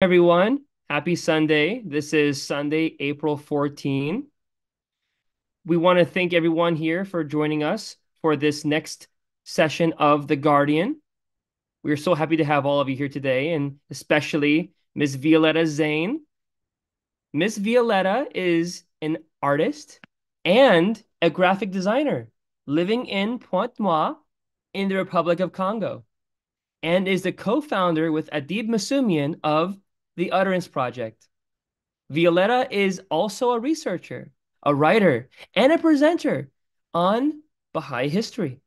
everyone. Happy Sunday. This is Sunday, April 14. We want to thank everyone here for joining us for this next session of The Guardian. We're so happy to have all of you here today, and especially Ms. Violetta Zein. Ms. Violetta is an artist and a graphic designer living in Pointe-Noire in the Republic of Congo and is the co-founder with Adib Masumian of the Utterance Project. Violetta is also a researcher, a writer, and a presenter on Baha'i history.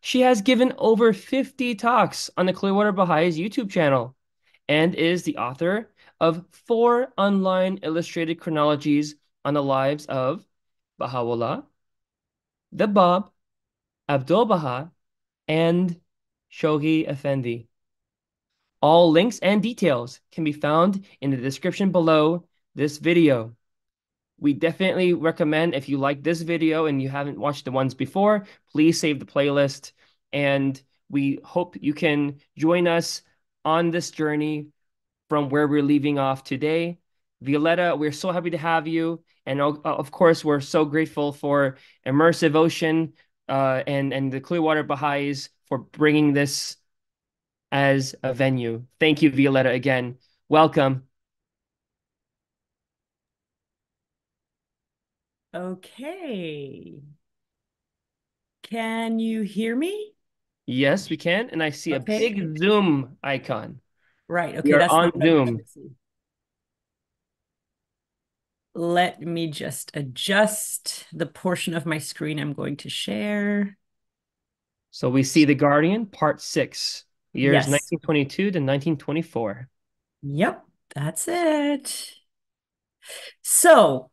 She has given over 50 talks on the Clearwater Baha'is YouTube channel and is the author of four online illustrated chronologies on the lives of Baha'u'llah, the Bab, Abdul Baha, and Shoghi Effendi. All links and details can be found in the description below this video. We definitely recommend if you like this video and you haven't watched the ones before, please save the playlist. And we hope you can join us on this journey from where we're leaving off today. Violetta, we're so happy to have you. And of course, we're so grateful for Immersive Ocean uh, and, and the Clearwater Baha'is for bringing this as a venue. Thank you, Violetta, again. Welcome. Okay. Can you hear me? Yes, we can. And I see okay. a big Zoom icon. Right. Okay. You're that's on Zoom. Let me just adjust the portion of my screen I'm going to share. So we see The Guardian, part six. Years yes. 1922 to 1924. Yep, that's it. So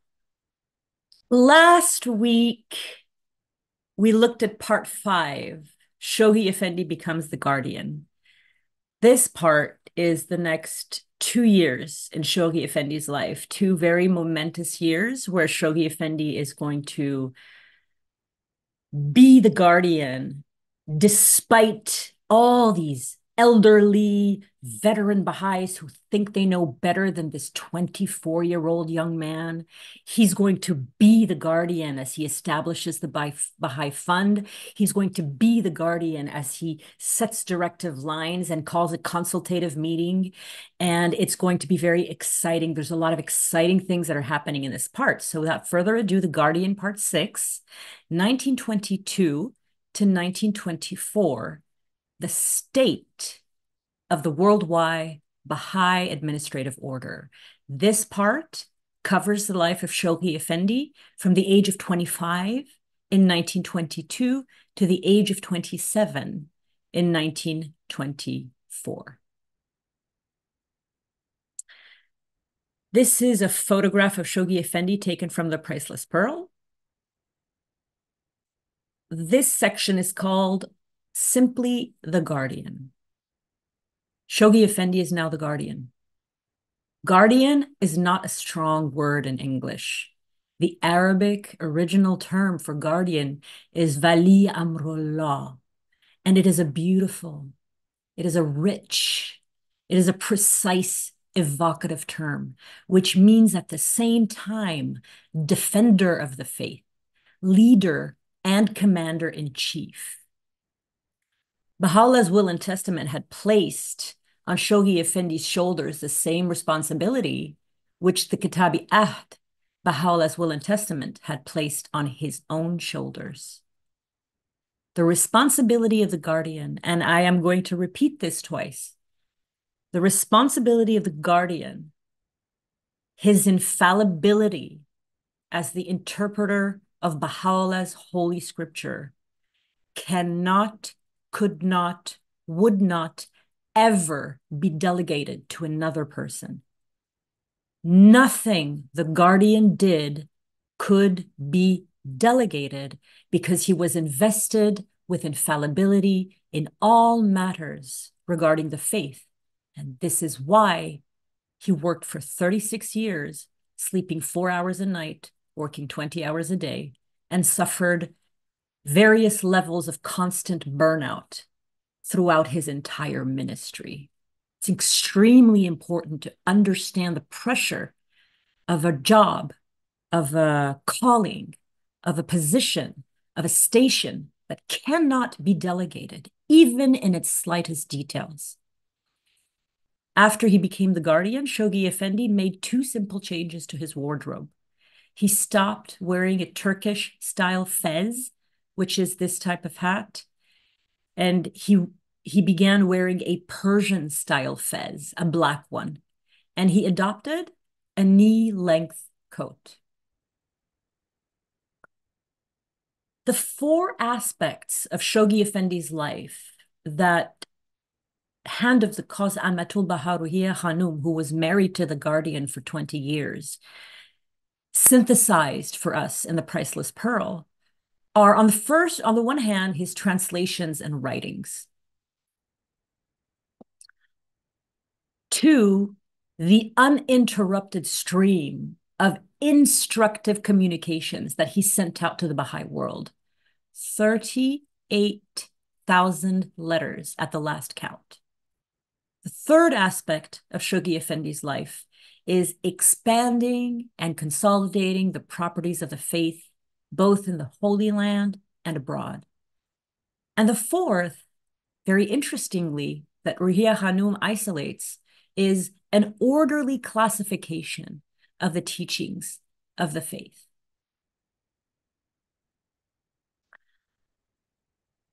last week we looked at part five. Shoghi Effendi becomes the guardian. This part is the next two years in Shoghi Effendi's life, two very momentous years where Shoghi Effendi is going to be the guardian despite all these elderly veteran Baha'is who think they know better than this 24 year old young man. He's going to be the guardian as he establishes the Baha'i Fund. He's going to be the guardian as he sets directive lines and calls a consultative meeting. And it's going to be very exciting. There's a lot of exciting things that are happening in this part. So without further ado, the Guardian Part 6, 1922 to 1924 the state of the worldwide Baha'i administrative order. This part covers the life of Shoghi Effendi from the age of 25 in 1922 to the age of 27 in 1924. This is a photograph of Shoghi Effendi taken from the Priceless Pearl. This section is called simply the guardian. Shoghi Effendi is now the guardian. Guardian is not a strong word in English. The Arabic original term for guardian is Vali Amrullah, and it is a beautiful, it is a rich, it is a precise, evocative term, which means at the same time defender of the faith, leader, and commander in chief. Baha'u'llah's will and testament had placed on Shoghi Effendi's shoulders the same responsibility which the Kitabi Ahd, Baha'u'llah's will and testament, had placed on his own shoulders. The responsibility of the guardian, and I am going to repeat this twice, the responsibility of the guardian, his infallibility as the interpreter of Baha'u'llah's holy scripture cannot could not, would not ever be delegated to another person. Nothing the guardian did could be delegated because he was invested with infallibility in all matters regarding the faith. And this is why he worked for 36 years, sleeping four hours a night, working 20 hours a day, and suffered various levels of constant burnout throughout his entire ministry. It's extremely important to understand the pressure of a job, of a calling, of a position, of a station that cannot be delegated, even in its slightest details. After he became the guardian, Shoghi Effendi made two simple changes to his wardrobe. He stopped wearing a Turkish style fez, which is this type of hat, and he he began wearing a Persian style fez, a black one, and he adopted a knee length coat. The four aspects of Shoghi Effendi's life that hand of the cause Amatul Baha Ruhiya Hanum, who was married to the guardian for 20 years, synthesized for us in the Priceless Pearl are on the first, on the one hand, his translations and writings. Two, the uninterrupted stream of instructive communications that he sent out to the Baha'i world. 38,000 letters at the last count. The third aspect of Shoghi Effendi's life is expanding and consolidating the properties of the faith, both in the Holy Land and abroad. And the fourth, very interestingly, that Ruhiya Hanum isolates is an orderly classification of the teachings of the faith.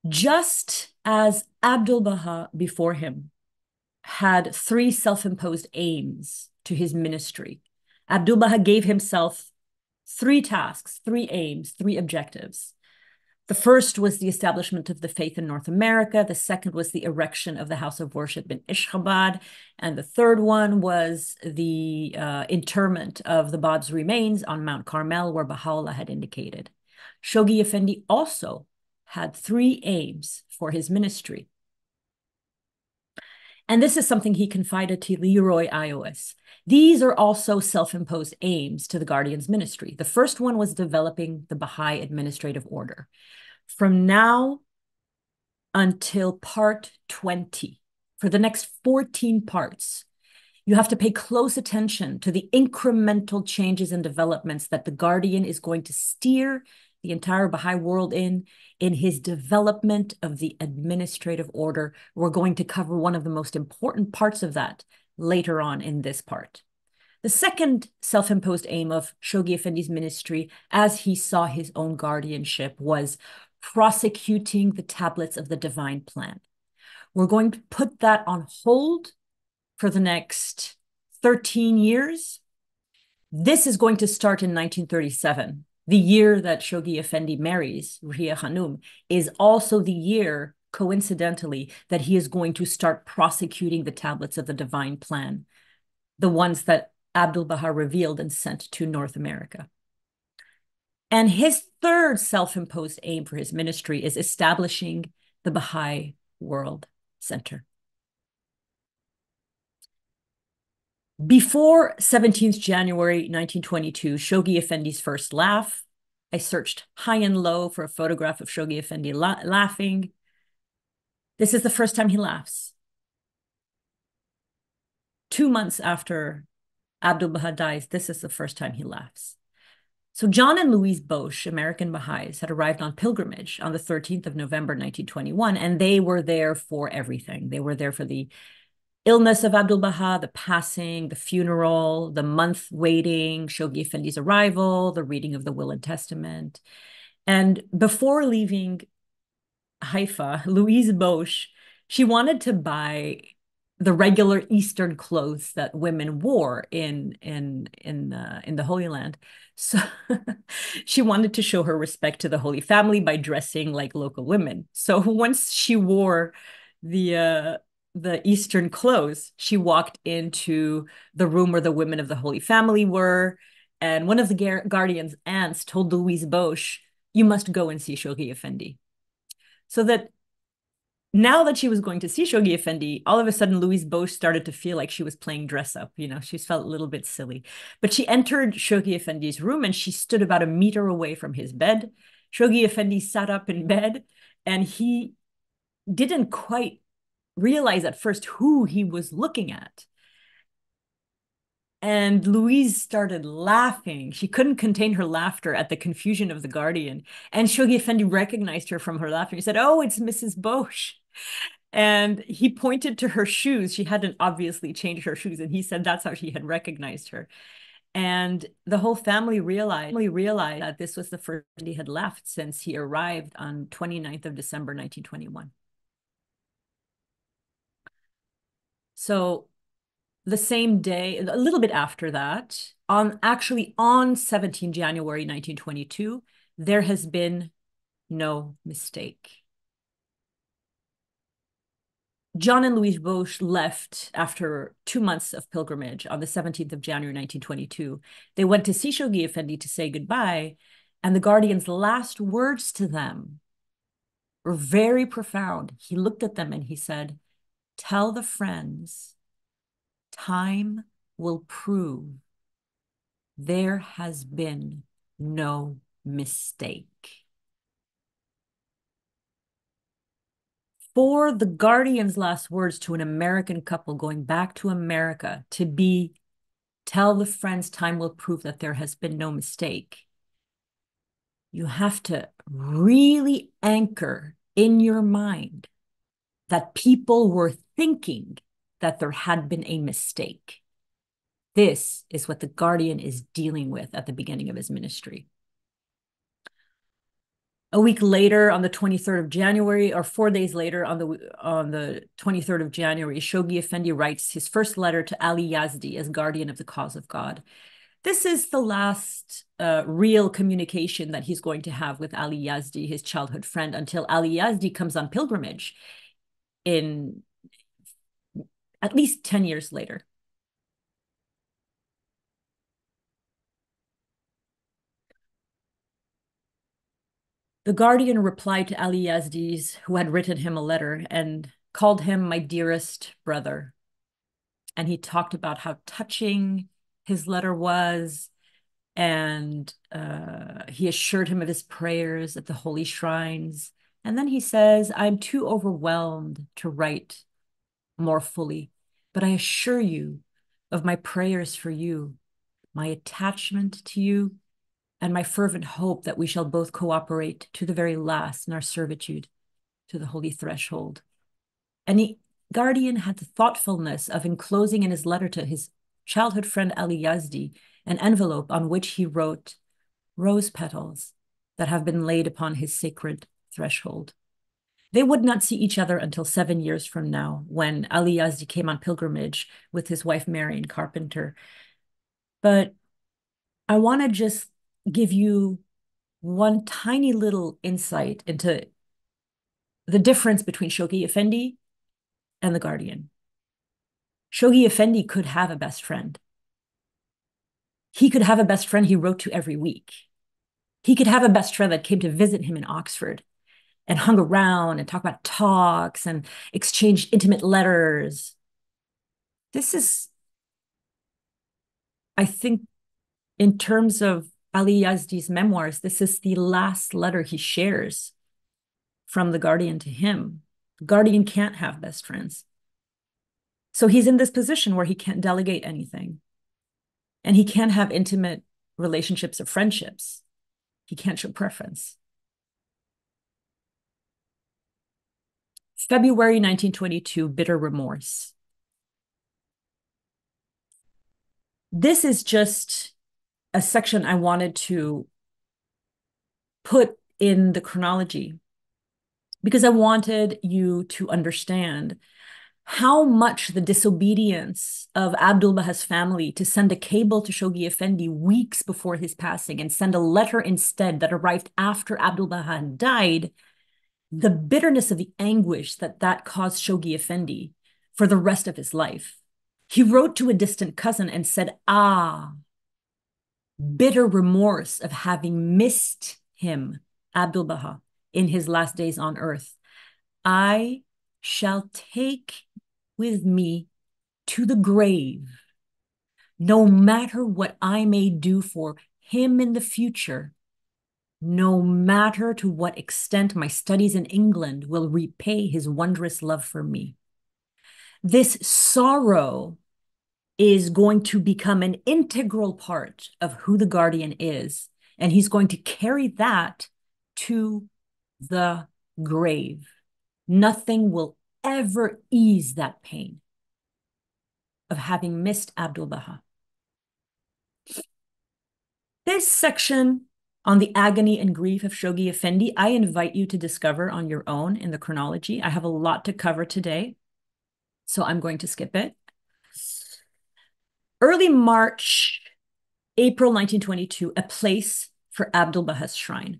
Just as Abdul Baha before him had three self imposed aims to his ministry. Abdul Baha gave himself three tasks, three aims, three objectives. The first was the establishment of the faith in North America. The second was the erection of the house of worship in Ashgabat. And the third one was the uh, interment of the Bab's remains on Mount Carmel, where Baha'u'llah had indicated. Shoghi Effendi also had three aims for his ministry. And this is something he confided to Leroy Ioas. These are also self imposed aims to the Guardian's ministry. The first one was developing the Baha'i administrative order. From now until part 20, for the next 14 parts, you have to pay close attention to the incremental changes and developments that the Guardian is going to steer the entire Baha'i world in, in his development of the administrative order. We're going to cover one of the most important parts of that later on in this part. The second self imposed aim of Shoghi Effendi's ministry, as he saw his own guardianship, was prosecuting the tablets of the divine plan. We're going to put that on hold for the next 13 years. This is going to start in 1937 the year that Shoghi Effendi marries Ruhiya Khanum is also the year, coincidentally, that he is going to start prosecuting the tablets of the divine plan, the ones that Abdul Baha revealed and sent to North America. And his third self imposed aim for his ministry is establishing the Baha'i World Center. Before 17th January 1922, Shoghi Effendi's first laugh, I searched high and low for a photograph of Shoghi Effendi la laughing. This is the first time he laughs. Two months after Abdul Baha dies, this is the first time he laughs. So John and Louise Bosch, American Baha'is, had arrived on pilgrimage on the 13th of November, 1921, and they were there for everything. They were there for the illness of Abdul Baha, the passing, the funeral, the month waiting, Shoghi Effendi's arrival, the reading of the will and testament. And before leaving Haifa, Louise Bosch, she wanted to buy the regular Eastern clothes that women wore in in in uh, in the Holy Land. So she wanted to show her respect to the Holy Family by dressing like local women. So once she wore the uh, the Eastern clothes, she walked into the room where the women of the Holy Family were. And one of the guardian's aunts told Louise Bosch, You must go and see Shoghi Effendi. So that now that she was going to see Shoghi Effendi, all of a sudden Louise Bosch started to feel like she was playing dress up. You know, she felt a little bit silly. But she entered Shoghi Effendi's room and she stood about a meter away from his bed. Shoghi Effendi sat up in bed and he didn't quite realize at first who he was looking at. And Louise started laughing. She couldn't contain her laughter at the confusion of the guardian. And Shoghi Effendi recognized her from her laughter. He said, Oh, it's Mrs. Bosch. And he pointed to her shoes. She hadn't obviously changed her shoes. And he said that's how she had recognized her. And the whole family realized, realized that this was the first he had left since he arrived on 29th of December, 1921. So the same day, a little bit after that, on actually on 17 January 1922, there has been no mistake. John and Louise Bosch left after two months of pilgrimage on the 17th of January 1922. They went to see Effendi to say goodbye, and the Guardian's last words to them were very profound. He looked at them and he said, Tell the friends, time will prove there has been no mistake. for the Guardian's last words to an American couple going back to America to be, tell the friends time will prove that there has been no mistake. You have to really anchor in your mind that people were thinking that there had been a mistake. This is what the Guardian is dealing with at the beginning of his ministry. A week later, on the 23rd of January, or four days later, on the on the 23rd of January, Shoghi Effendi writes his first letter to Ali Yazdi as guardian of the cause of God. This is the last uh, real communication that he's going to have with Ali Yazdi, his childhood friend, until Ali Yazdi comes on pilgrimage in at least 10 years later. The Guardian replied to Ali Yazdi's, who had written him a letter, and called him my dearest brother. And he talked about how touching his letter was. And uh, he assured him of his prayers at the holy shrines. And then he says, I'm too overwhelmed to write more fully, but I assure you of my prayers for you, my attachment to you, and my fervent hope that we shall both cooperate to the very last in our servitude to the holy threshold. And the guardian had the thoughtfulness of enclosing in his letter to his childhood friend Ali Yazdi an envelope on which he wrote rose petals that have been laid upon his sacred threshold. They would not see each other until seven years from now, when Ali Yazdi came on pilgrimage with his wife Marion Carpenter. But I want to just give you one tiny little insight into the difference between Shoghi Effendi and the Guardian. Shoghi Effendi could have a best friend. He could have a best friend he wrote to every week. He could have a best friend that came to visit him in Oxford and hung around and talked about talks and exchanged intimate letters. This is, I think, in terms of Ali Yazdi's memoirs, this is the last letter he shares from the Guardian to him. The Guardian can't have best friends. So he's in this position where he can't delegate anything. And he can't have intimate relationships or friendships. He can't show preference. February 1922, bitter remorse. This is just a section I wanted to put in the chronology because I wanted you to understand how much the disobedience of Abdul Baha's family to send a cable to Shoghi Effendi weeks before his passing and send a letter instead that arrived after Abdul Baha died, the bitterness of the anguish that that caused Shoghi Effendi for the rest of his life. He wrote to a distant cousin and said, Ah, bitter remorse of having missed him, Abdul Baha, in his last days on earth. I shall take with me to the grave, no matter what I may do for him in the future, no matter to what extent my studies in England will repay his wondrous love for me. this sorrow is going to become an integral part of who the guardian is. And he's going to carry that to the grave. Nothing will ever ease that pain of having missed Abdul Baha. This section on the agony and grief of Shoghi Effendi, I invite you to discover on your own in the chronology. I have a lot to cover today, so I'm going to skip it. Early March, April 1922, a place for Abdul Baha's shrine.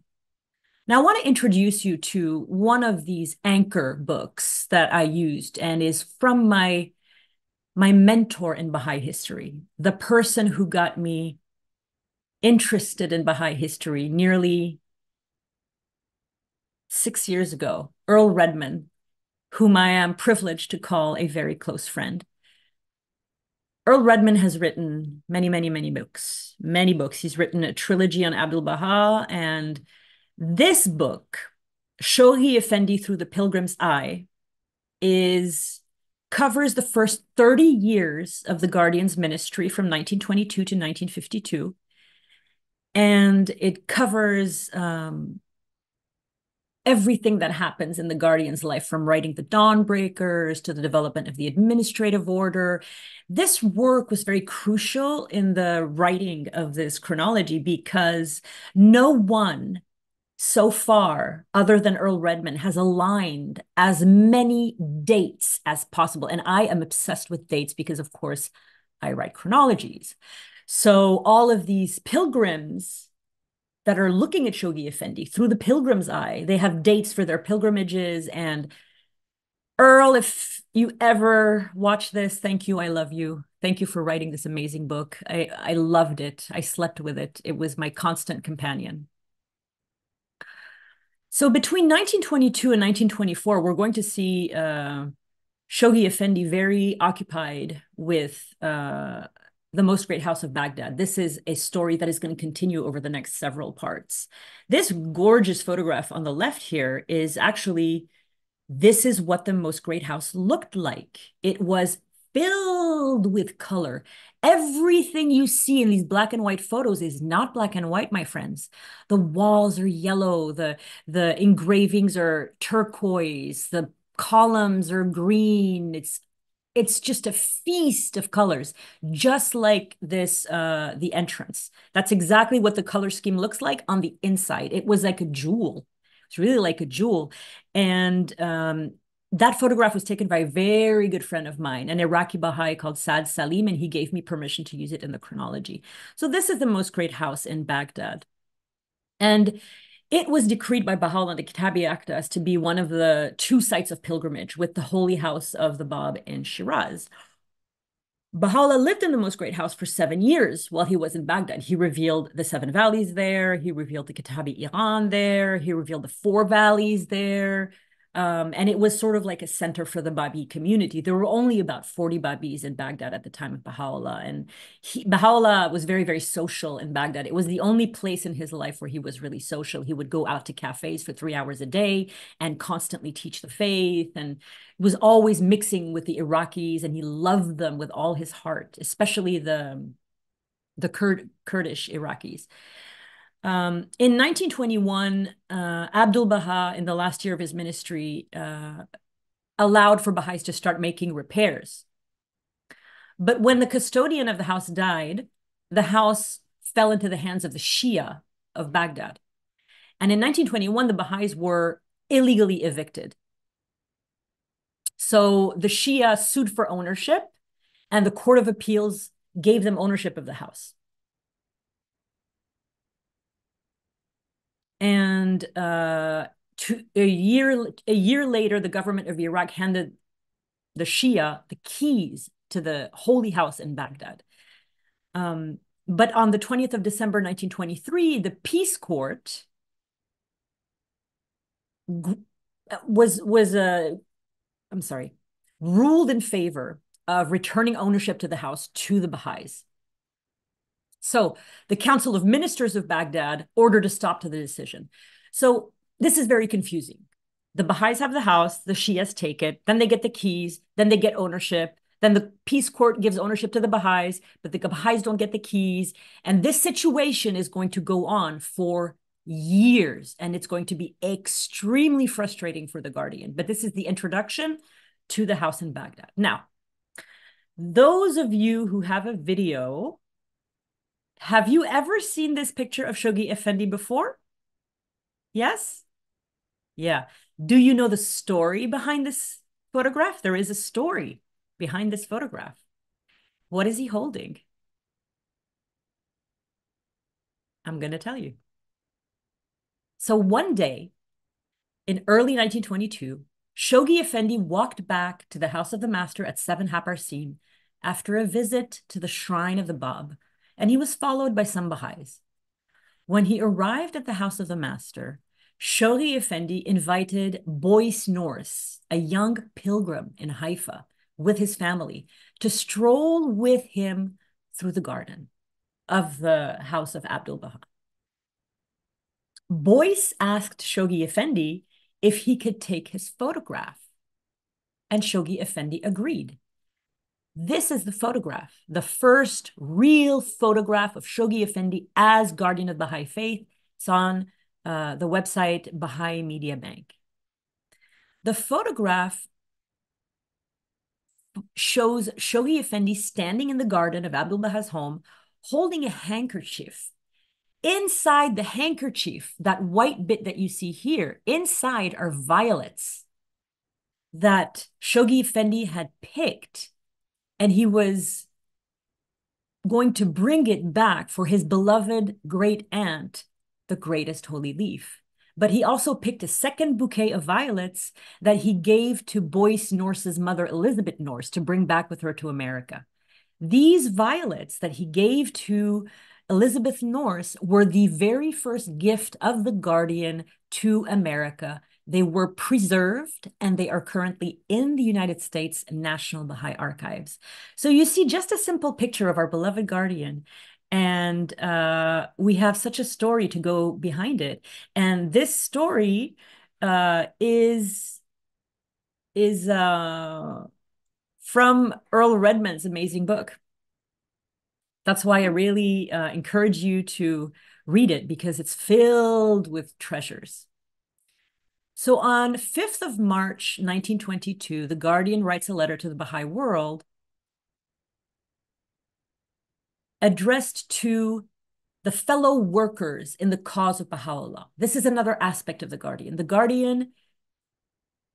Now, I want to introduce you to one of these anchor books that I used and is from my, my mentor in Baha'i history, the person who got me interested in Baha'i history nearly six years ago, Earl Redman, whom I am privileged to call a very close friend. Earl Redman has written many, many, many books, many books. He's written a trilogy on Abdul Baha and this book, Shoghi Effendi Through the Pilgrim's Eye, is covers the first 30 years of the Guardian's ministry from 1922 to 1952. And it covers um, everything that happens in the Guardian's life, from writing the Dawnbreakers to the development of the administrative order. This work was very crucial in the writing of this chronology because no one so far, other than Earl Redman, has aligned as many dates as possible. And I am obsessed with dates because, of course, I write chronologies. So all of these pilgrims that are looking at Shoghi Effendi through the pilgrim's eye, they have dates for their pilgrimages. And Earl, if you ever watch this, thank you. I love you. Thank you for writing this amazing book. I, I loved it. I slept with it. It was my constant companion. So between 1922 and 1924, we're going to see uh, Shoghi Effendi very occupied with uh, the most great house of Baghdad. This is a story that is going to continue over the next several parts. This gorgeous photograph on the left here is actually, this is what the most great house looked like. It was filled with color. Everything you see in these black and white photos is not black and white, my friends. The walls are yellow, the, the engravings are turquoise, the columns are green. It's it's just a feast of colors, just like this, uh, the entrance. That's exactly what the color scheme looks like on the inside. It was like a jewel. It's really like a jewel. And um, that photograph was taken by a very good friend of mine, an Iraqi Baha'i called Saad Salim, and he gave me permission to use it in the chronology. So this is the most great house in Baghdad. And it was decreed by Baha'u'llah the Kitabi Aqdas to be one of the two sites of pilgrimage with the holy house of the Bab in Shiraz. Baha'u'llah lived in the most great house for seven years while he was in Baghdad. He revealed the seven valleys there. He revealed the Kitabi Iqan there. He revealed the four valleys there. Um, and it was sort of like a center for the Babi community. There were only about 40 Babis in Baghdad at the time of Baha'u'llah. And he, Baha'u'llah was very, very social in Baghdad. It was the only place in his life where he was really social. He would go out to cafes for three hours a day and constantly teach the faith and was always mixing with the Iraqis. And he loved them with all his heart, especially the, the Kurd, Kurdish Iraqis. Um, in 1921, uh, Abdul Baha, in the last year of his ministry, uh, allowed for Baha'is to start making repairs. But when the custodian of the house died, the house fell into the hands of the Shia of Baghdad. And in 1921, the Baha'is were illegally evicted. So the Shia sued for ownership, and the Court of Appeals gave them ownership of the house. And uh, to, a year a year later, the government of Iraq handed the Shia the keys to the holy house in Baghdad. Um, but on the 20th of December 1923, the peace court was was a uh, I'm sorry ruled in favor of returning ownership to the house to the Baha'is. So the Council of Ministers of Baghdad ordered a stop to the decision. So this is very confusing the Baha'is have the house, the Shias take it, then they get the keys, then they get ownership. Then the peace court gives ownership to the Baha'is, but the Baha'is don't get the keys. And this situation is going to go on for years and it's going to be extremely frustrating for the Guardian. But this is the introduction to the house in Baghdad. Now, those of you who have a video, have you ever seen this picture of Shoghi Effendi before? Yes? Yeah. Do you know the story behind this photograph? There is a story behind this photograph. What is he holding? I'm going to tell you. So one day in early 1922, Shoghi Effendi walked back to the house of the master at 7 Haparsim after a visit to the shrine of the Bab, and he was followed by some Baha'is. When he arrived at the house of the master, Shoghi Effendi invited Boyce Norris, a young pilgrim in Haifa, with his family to stroll with him through the garden of the house of Abdul Baha. Boyce asked Shoghi Effendi if he could take his photograph, and Shoghi Effendi agreed. This is the photograph, the first real photograph of Shoghi Effendi as guardian of Baha'i faith. It's on uh, the website Baha'i Media Bank. The photograph shows Shoghi Effendi standing in the garden of Abdul Baha's home, holding a handkerchief. Inside the handkerchief, that white bit that you see here, inside are violets that Shoghi Effendi had picked, and he was going to bring it back for his beloved great aunt the greatest holy leaf. But he also picked a second bouquet of violets that he gave to Boyce Norse's mother, Elizabeth Norse, to bring back with her to America. These violets that he gave to Elizabeth Norse were the very first gift of the Guardian to America. They were preserved and they are currently in the United States National Baha'i Archives. So you see just a simple picture of our beloved Guardian and uh, we have such a story to go behind it. And this story uh, is is uh, from earl redman's amazing book. That's why i really uh, encourage you to read it because it's filled with treasures so on 5th of march 1922 the guardian writes a letter to the baha'i world addressed to the fellow workers in the cause of Baha'u'llah. This is another aspect of the Guardian. The Guardian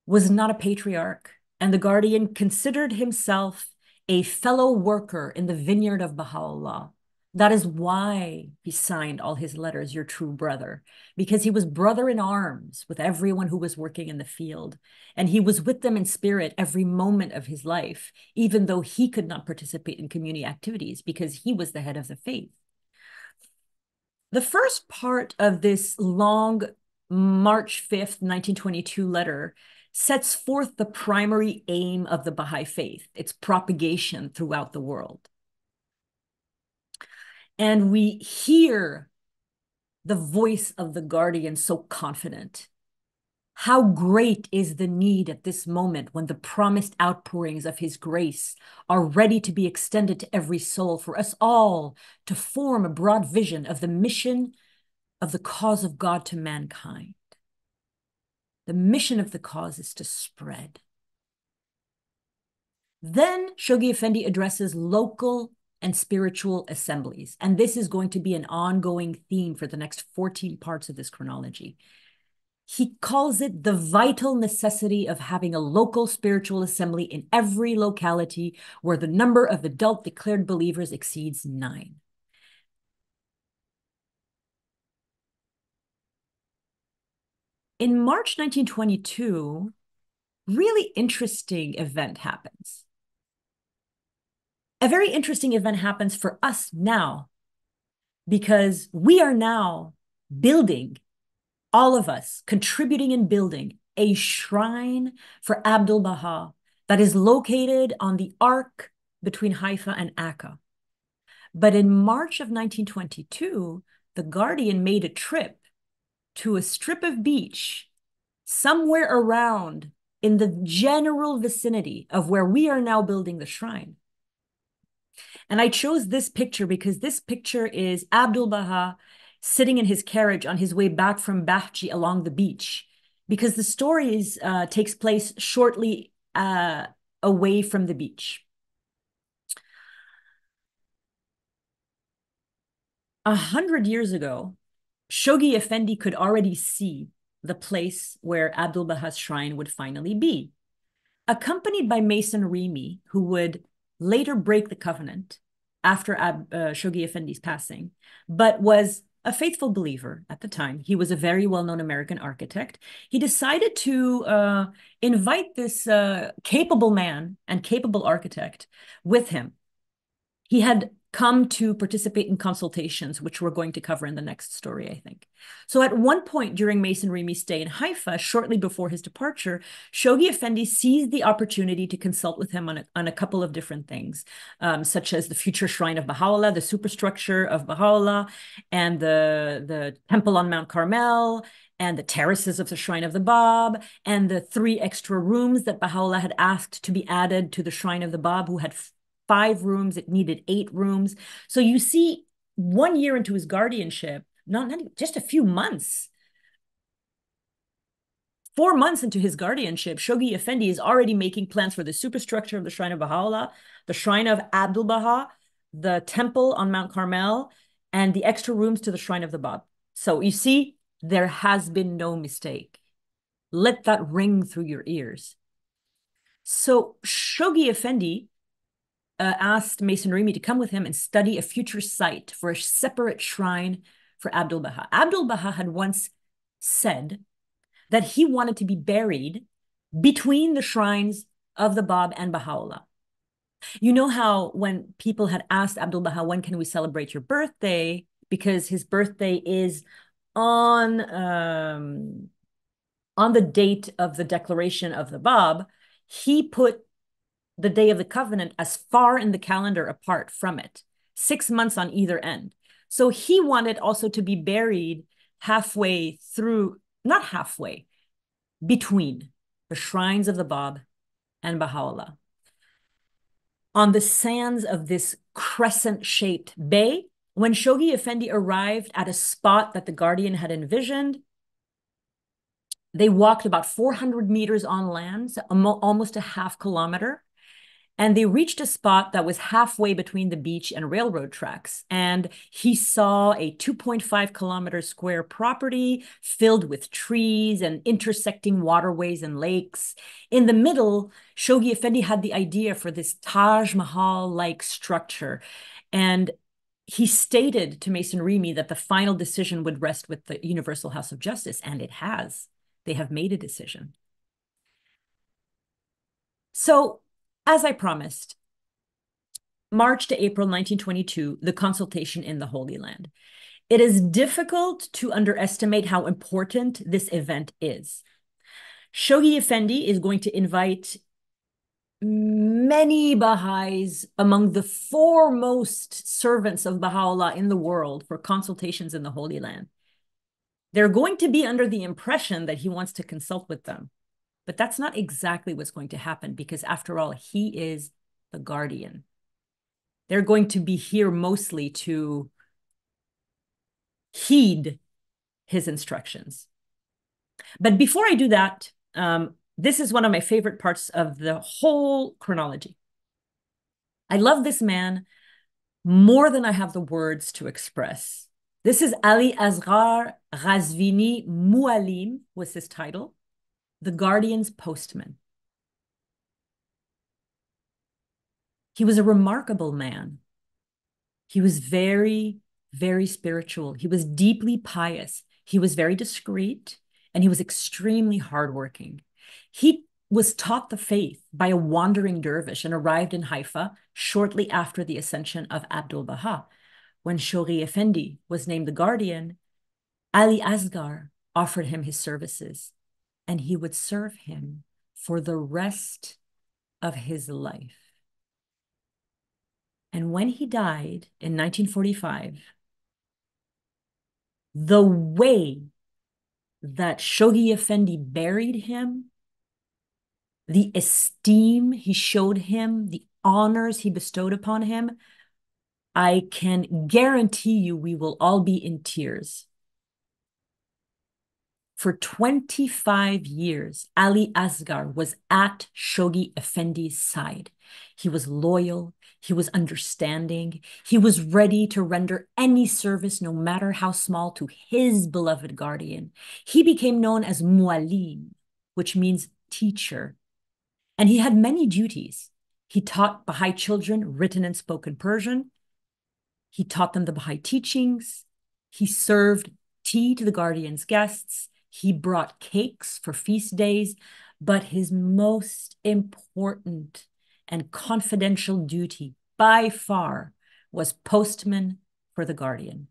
was not a patriarch, and the Guardian considered himself a fellow worker in the vineyard of Baha'u'llah. That is why he signed all his letters, your true brother, because he was brother in arms with everyone who was working in the field. And he was with them in spirit every moment of his life, even though he could not participate in community activities because he was the head of the faith. The first part of this long March 5th, 1922 letter sets forth the primary aim of the Baha'i faith, its propagation throughout the world and we hear the voice of the guardian so confident. How great is the need at this moment when the promised outpourings of his grace are ready to be extended to every soul for us all to form a broad vision of the mission of the cause of God to mankind. The mission of the cause is to spread. Then Shoghi Effendi addresses local and spiritual assemblies. And this is going to be an ongoing theme for the next 14 parts of this chronology. He calls it the vital necessity of having a local spiritual assembly in every locality where the number of adult declared believers exceeds nine. In March 1922, really interesting event happens a very interesting event happens for us now because we are now building, all of us contributing and building a shrine for Abdul Baha that is located on the arc between Haifa and Akka. But in March of 1922, the Guardian made a trip to a strip of beach somewhere around in the general vicinity of where we are now building the shrine. And I chose this picture because this picture is Abdul Baha sitting in his carriage on his way back from Bahji along the beach, because the story is, uh, takes place shortly uh, away from the beach. A hundred years ago, Shoghi Effendi could already see the place where Abdul Baha's shrine would finally be. Accompanied by Mason Remey, who would later break the covenant after Ab, uh, Shoghi Effendi's passing, but was a faithful believer at the time. He was a very well known American architect. He decided to uh, invite this uh, capable man and capable architect with him. He had come to participate in consultations, which we're going to cover in the next story, I think. So at one point during Mason Remey's stay in Haifa, shortly before his departure, Shoghi Effendi seized the opportunity to consult with him on a, on a couple of different things, um, such as the future shrine of Baha'u'llah, the superstructure of Baha'u'llah, and the, the temple on Mount Carmel, and the terraces of the Shrine of the Bab, and the three extra rooms that Baha'u'llah had asked to be added to the Shrine of the Bab, who had five rooms, it needed eight rooms. So you see, one year into his guardianship, not, not just a few months, four months into his guardianship, Shoghi Effendi is already making plans for the superstructure of the Shrine of Baha'u'llah, the Shrine of Abdul Baha, the temple on Mount Carmel, and the extra rooms to the Shrine of the Bab. So you see, there has been no mistake. Let that ring through your ears. So Shoghi Effendi uh, asked Mason Remey to come with him and study a future site for a separate shrine for Abdul Baha. Abdul Baha had once said that he wanted to be buried between the shrines of the Bab and Baha'u'llah. You know how when people had asked Abdul Baha, when can we celebrate your birthday? Because his birthday is on um, on the date of the declaration of the Bab, he put the day of the covenant as far in the calendar apart from it, six months on either end. So he wanted also to be buried halfway through, not halfway, between the shrines of the Bab and Baha'u'llah. On the sands of this crescent shaped bay, when Shoghi Effendi arrived at a spot that the Guardian had envisioned, they walked about 400 meters on land, so almost a half kilometer and they reached a spot that was halfway between the beach and railroad tracks. And he saw a 2.5 kilometer square property filled with trees and intersecting waterways and lakes. In the middle, Shoghi Effendi had the idea for this Taj Mahal like structure. And he stated to Mason Remey that the final decision would rest with the Universal House of Justice, and it has. They have made a decision. So as I promised, March to April 1922, the consultation in the Holy Land. It is difficult to underestimate how important this event is. Shoghi Effendi is going to invite many Baha'is among the foremost servants of Baha'u'llah in the world for consultations in the Holy Land. They're going to be under the impression that he wants to consult with them. But that's not exactly what's going to happen because, after all, he is the guardian. They're going to be here mostly to heed his instructions. But before I do that, um, this is one of my favorite parts of the whole chronology. I love this man more than I have the words to express. This is Ali Asghar Ghazvini Mualim was his title the Guardian's postman. He was a remarkable man. He was very, very spiritual. He was deeply pious. He was very discreet and he was extremely hardworking. He was taught the faith by a wandering dervish and arrived in Haifa shortly after the ascension of Abdul Baha. When Shoghi Effendi was named the guardian, Ali Asghar offered him his services and he would serve him for the rest of his life. And when he died in 1945, the way that Shoghi Effendi buried him, the esteem he showed him, the honors he bestowed upon him, I can guarantee you we will all be in tears. For 25 years, Ali Asgar was at Shoghi Effendi's side. He was loyal, he was understanding, he was ready to render any service, no matter how small, to his beloved guardian. He became known as Mualim, which means teacher, and he had many duties. He taught Baha'i children written and spoken Persian. He taught them the Baha'i teachings. He served tea to the guardian's guests. He brought cakes for feast days. But his most important and confidential duty by far was postman for the guardian.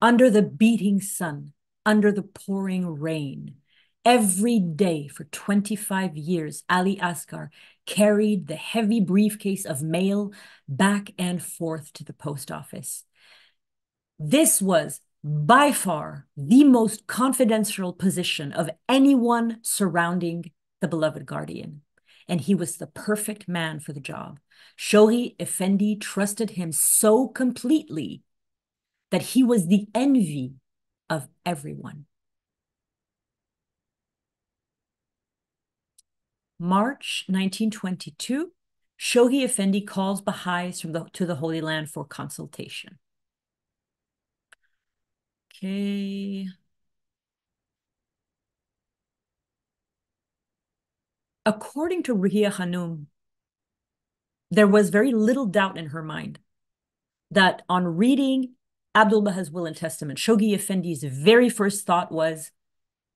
Under the beating sun, under the pouring rain, every day for 25 years, Ali Asgar carried the heavy briefcase of mail back and forth to the post office. This was by far the most confidential position of anyone surrounding the beloved guardian. And he was the perfect man for the job. Shoghi Effendi trusted him so completely that he was the envy of everyone. March 1922, Shoghi Effendi calls Baha'is from the, to the Holy Land for consultation. Okay. According to Ruhiya Hanum, there was very little doubt in her mind that on reading Abdul Baha's will and testament, Shoghi Effendi's very first thought was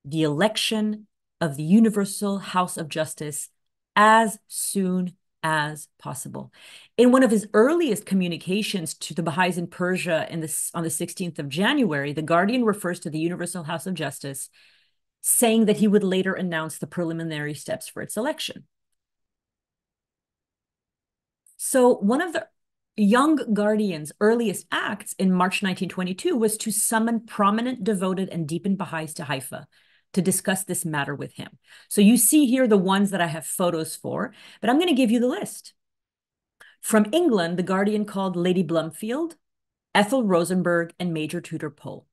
the election of the Universal House of Justice as soon as possible. In one of his earliest communications to the Baha'is in Persia in this, on the 16th of January, the Guardian refers to the Universal House of Justice, saying that he would later announce the preliminary steps for its election. So one of the young Guardian's earliest acts in March 1922 was to summon prominent, devoted, and deepened Baha'is to Haifa to discuss this matter with him. So you see here the ones that I have photos for, but I'm going to give you the list. From England, The Guardian called Lady Blomfield, Ethel Rosenberg, and Major Tudor Pole.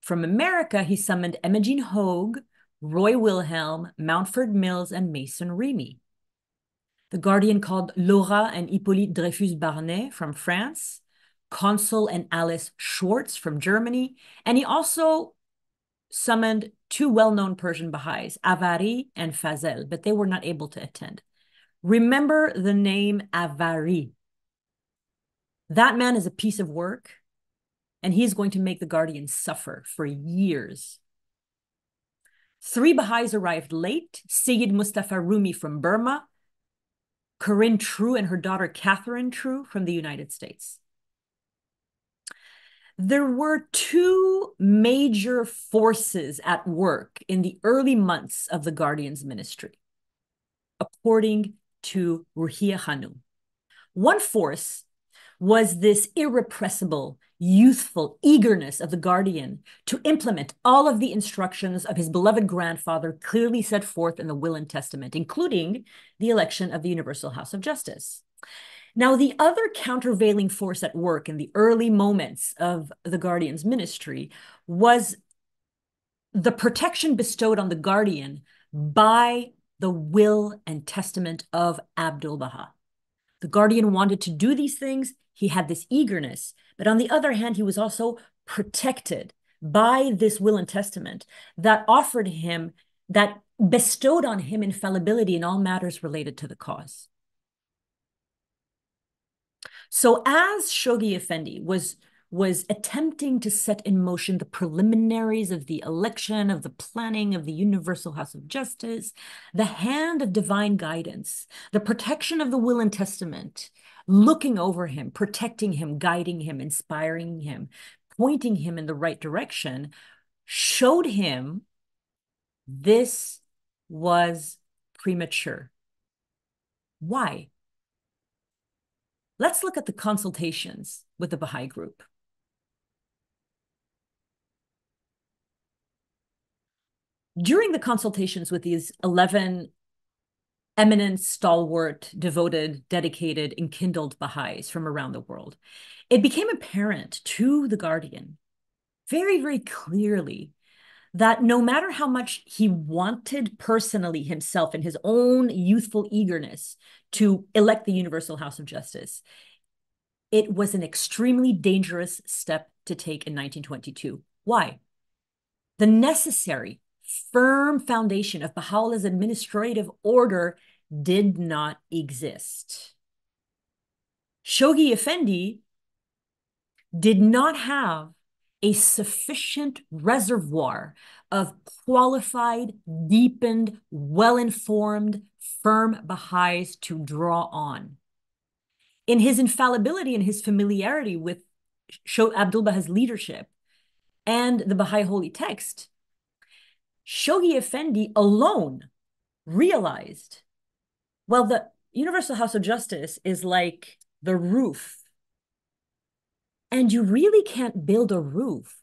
From America, he summoned Emogene Hoagg, Roy Wilhelm, Mountford Mills, and Mason Remey. The Guardian called Laura and Hippolyte Dreyfus Barney from France, Consul and Alice Schwarz from Germany, and he also summoned two well-known Persian Baha'is, Avari and Fazel, but they were not able to attend. Remember the name Avari. That man is a piece of work, and he is going to make the Guardian suffer for years. Three Baha'is arrived late, Sayyid Mustafa Rumi from Burma, Corinne True and her daughter Catherine True from the United States there were two major forces at work in the early months of the Guardian's ministry, according to Ruhiya Hanum. One force was this irrepressible, youthful eagerness of the Guardian to implement all of the instructions of his beloved grandfather clearly set forth in the Will and Testament, including the election of the Universal House of Justice. Now, the other countervailing force at work in the early moments of the Guardian's ministry was the protection bestowed on the Guardian by the will and testament of Abdul Baha. The Guardian wanted to do these things. He had this eagerness. But on the other hand, he was also protected by this will and testament that offered him, that bestowed on him infallibility in all matters related to the cause. So as Shoghi Effendi was was attempting to set in motion the preliminaries of the election, of the planning of the Universal House of Justice, the hand of divine guidance, the protection of the will and testament, looking over him, protecting him, guiding him, inspiring him, pointing him in the right direction, showed him this was premature. Why? Let's look at the consultations with the Baha'i group. during the consultations with these 11 eminent, stalwart, devoted, dedicated, enkindled Baha'is from around the world, it became apparent to the Guardian very, very clearly that no matter how much he wanted personally himself in his own youthful eagerness to elect the Universal House of Justice, it was an extremely dangerous step to take in 1922. Why? The necessary, firm foundation of Baha'u'llah's administrative order did not exist. Shoghi Effendi did not have a sufficient reservoir of qualified, deepened, well informed, firm Baha'is to draw on. In his infallibility and his familiarity with Abdul Baha's leadership and the Baha'i holy text, Shoghi Effendi alone realized well, the Universal House of Justice is like the roof and you really can't build a roof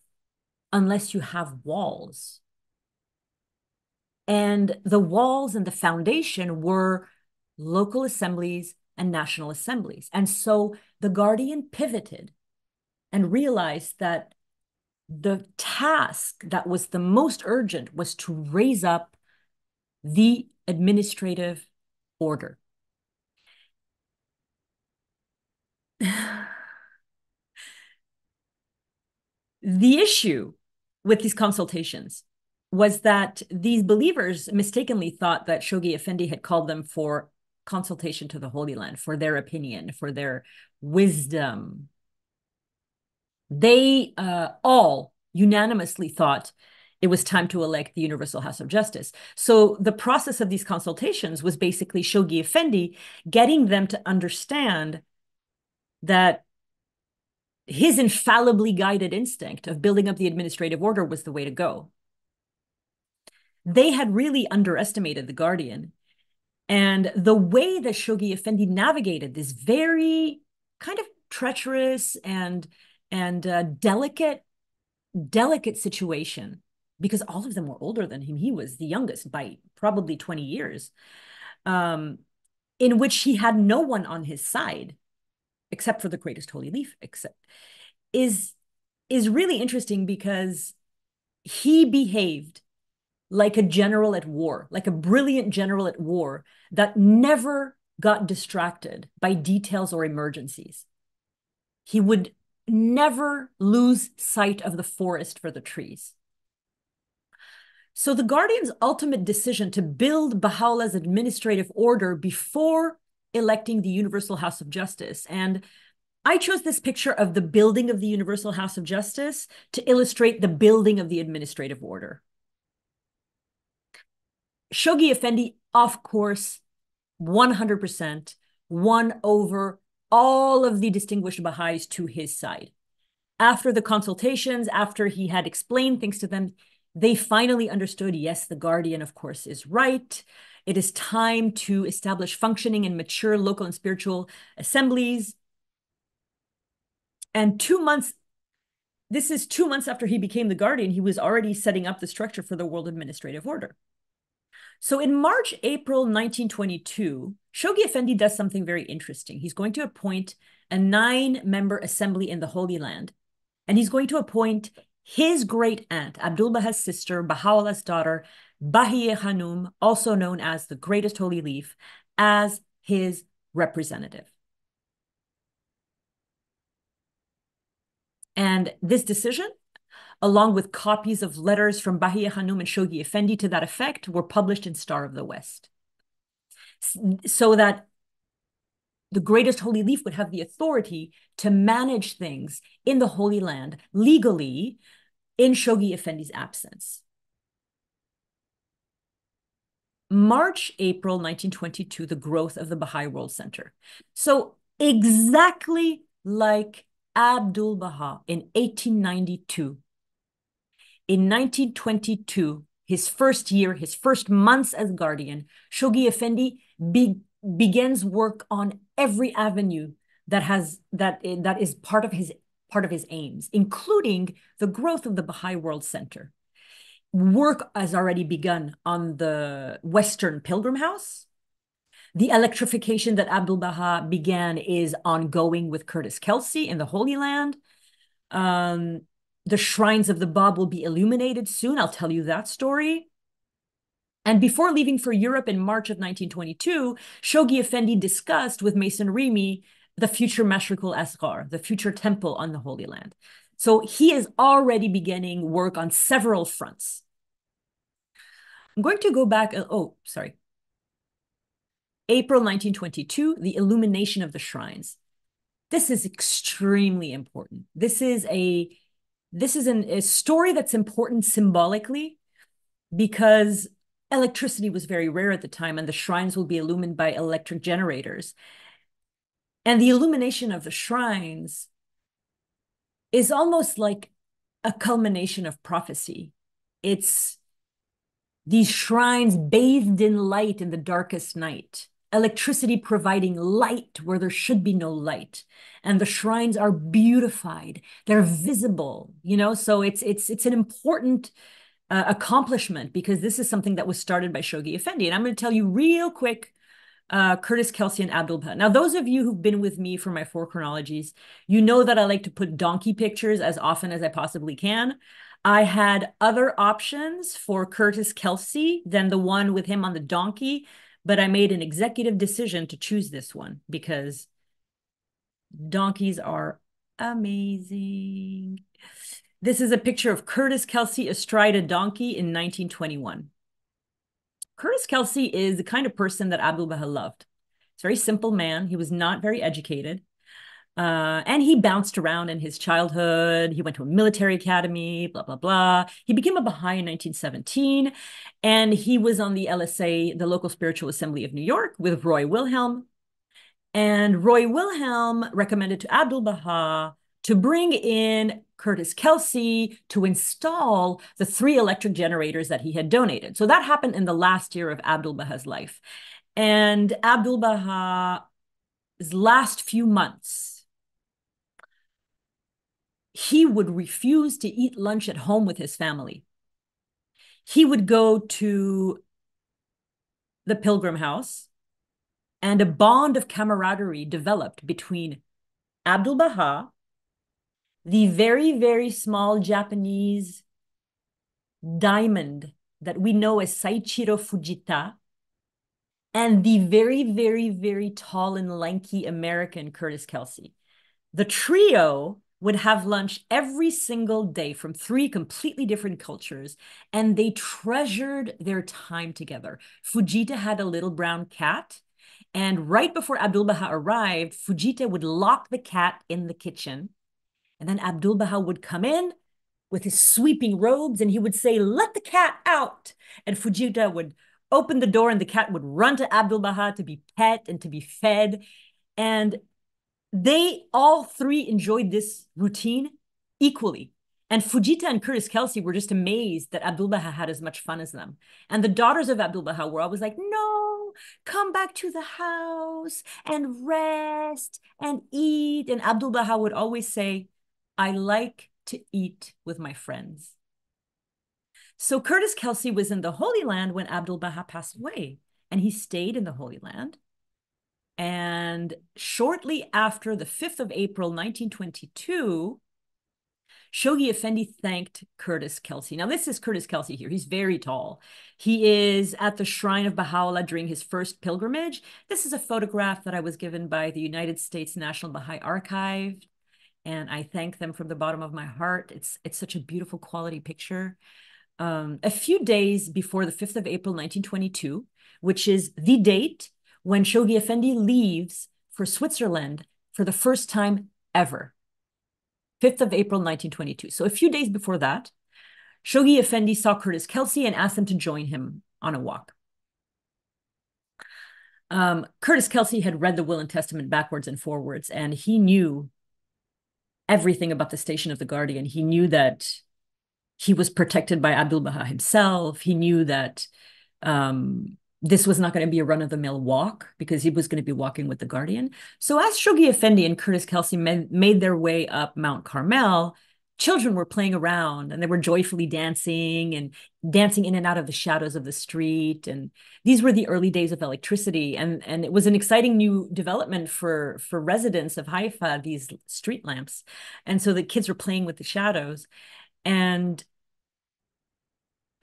unless you have walls. And the walls and the foundation were local assemblies and national assemblies. And so the Guardian pivoted and realized that the task that was the most urgent was to raise up the administrative order. The issue with these consultations was that these believers mistakenly thought that Shoghi Effendi had called them for consultation to the Holy Land, for their opinion, for their wisdom. They uh, all unanimously thought it was time to elect the Universal House of Justice. So the process of these consultations was basically Shoghi Effendi getting them to understand that his infallibly guided instinct of building up the administrative order was the way to go. They had really underestimated the Guardian. And the way that Shoghi Effendi navigated this very kind of treacherous and and uh, delicate delicate situation because all of them were older than him he was the youngest by probably 20 years um, in which he had no one on his side except for the greatest holy leaf except is is really interesting because he behaved like a general at war like a brilliant general at war that never got distracted by details or emergencies. He would never lose sight of the forest for the trees. So the Guardian's ultimate decision to build Baha'u'llah's administrative order before electing the Universal House of Justice. And I chose this picture of the building of the Universal House of Justice to illustrate the building of the administrative order. Shoghi Effendi, of course, 100% won over all of the distinguished Baha'is to his side. After the consultations, after he had explained things to them, they finally understood yes, the Guardian, of course, is right. It is time to establish functioning and mature local and spiritual assemblies. And two months, this is two months after he became the Guardian, he was already setting up the structure for the World Administrative Order. So in March, April 1922, Shoghi Effendi does something very interesting. He's going to appoint a nine member assembly in the Holy Land, and he's going to appoint his great aunt, Abdul Baha's sister, Baha'u'llah's daughter, Bahiye Hanum, also known as the Greatest Holy Leaf, as his representative. And this decision, along with copies of letters from Bahiye Hanum and Shoghi Effendi to that effect, were published in Star of the West. So that the greatest holy leaf would have the authority to manage things in the Holy Land legally in Shoghi Effendi's absence. March, April 1922, the growth of the Baha'i World Center. So exactly like Abdul Baha in 1892, in 1922, his first year, his first months as guardian, Shoghi Effendi be, begins work on every avenue that has that that is part of his part of his aims, including the growth of the Baha'i World Center. Work has already begun on the Western Pilgrim House. The electrification that Abdul Baha began is ongoing with Curtis Kelsey in the Holy Land. Um, the shrines of the Bab will be illuminated soon. I'll tell you that story. And before leaving for Europe in March of 1922, Shoghi Effendi discussed with Mason Remey the future Mashriqu'l-Adhkar, the future temple on the Holy Land. So he is already beginning work on several fronts. I'm going to go back. Oh, sorry. April 1922, the illumination of the shrines. This is extremely important. This is a this is an, a story that's important symbolically because electricity was very rare at the time and the shrines will be illumined by electric generators. And the illumination of the shrines is almost like a culmination of prophecy. It's these shrines bathed in light in the darkest night, electricity providing light where there should be no light. And the shrines are beautified, they're visible, you know, so it's it's it's an important uh, accomplishment because this is something that was started by Shoghi Effendi. And I'm going to tell you real quick uh, Curtis Kelsey and Abdul Now, those of you who've been with me for my four chronologies, you know that I like to put donkey pictures as often as I possibly can. I had other options for Curtis Kelsey than the one with him on the donkey, but I made an executive decision to choose this one because donkeys are amazing. This is a picture of Curtis Kelsey astride a donkey in 1921. Curtis Kelsey is the kind of person that Abdul Baha loved. He's a very simple man. He was not very educated. Uh, and he bounced around in his childhood. He went to a military academy, blah, blah, blah. He became a Baha'i in 1917, and he was on the LSA, the Local Spiritual Assembly of New York, with Roy Wilhelm. And Roy Wilhelm recommended to Abdul Baha to bring in Curtis Kelsey to install the three electric generators that he had donated. So that happened in the last year of Abdul Baha's life. And Abdul Baha's last few months, he would refuse to eat lunch at home with his family. He would go to the Pilgrim House, and a bond of camaraderie developed between Abdul Baha the very, very small Japanese diamond that we know as Saichiro Fujita, and the very, very, very tall and lanky American Curtis Kelsey. The trio would have lunch every single day from three completely different cultures, and they treasured their time together. Fujita had a little brown cat, and right before Abdul Baha arrived, Fujita would lock the cat in the kitchen and then Abdul Baha would come in with his sweeping robes and he would say, Let the cat out. And Fujita would open the door and the cat would run to Abdul Baha to be pet and to be fed. And they all three enjoyed this routine equally. And Fujita and Curtis Kelsey were just amazed that Abdul Baha had as much fun as them. And the daughters of Abdul Baha were always like, no, come back to the house and rest and eat. And Abdul Baha would always say, I like to eat with my friends. So Curtis Kelsey was in the Holy Land when Abdul Baha passed away, and he stayed in the Holy Land. And shortly after the 5th of April, 1922, Shoghi Effendi thanked Curtis Kelsey. Now, this is Curtis Kelsey here. He's very tall. He is at the shrine of Baha'u'llah during his first pilgrimage. This is a photograph that I was given by the United States National Baha'i Archive and I thank them from the bottom of my heart. It's it's such a beautiful quality picture. Um, a few days before the 5th of April, 1922, which is the date when Shoghi Effendi leaves for Switzerland for the first time ever. 5th of April, 1922. So a few days before that, Shoghi Effendi saw Curtis Kelsey and asked him to join him on a walk. Um, Curtis Kelsey had read the Will and Testament backwards and forwards, and he knew everything about the station of the Guardian. He knew that he was protected by Abdul Baha himself. He knew that um, this was not going to be a run of the mill walk because he was going to be walking with the Guardian. So as Shoghi Effendi and Curtis Kelsey made, their way up Mount Carmel, children were playing around and they were joyfully dancing and dancing in and out of the shadows of the street. And these were the early days of electricity. And and it was an exciting new development for for residents of Haifa these street lamps. And so the kids were playing with the shadows. And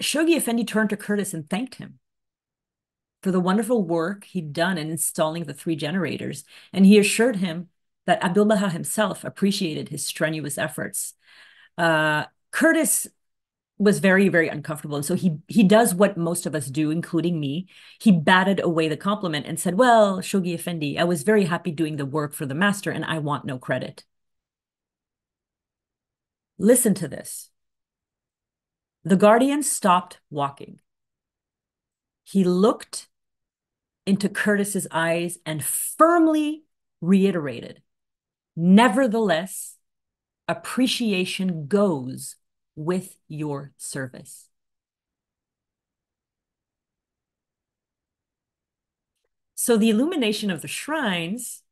Shoghi Effendi turned to Curtis and thanked him for the wonderful work he'd done in installing the three generators and he assured him that Abdul Baha himself appreciated his strenuous efforts. Uh, Curtis was very very uncomfortable and so he he does what most of us do including me. He batted away the compliment and said well shoghi effendi i was very happy doing the work for the master and i want no credit. Listen to this. The guardian stopped walking. He looked into curtis's eyes and firmly reiterated nevertheless appreciation goes with your service. So the illumination of the shrines,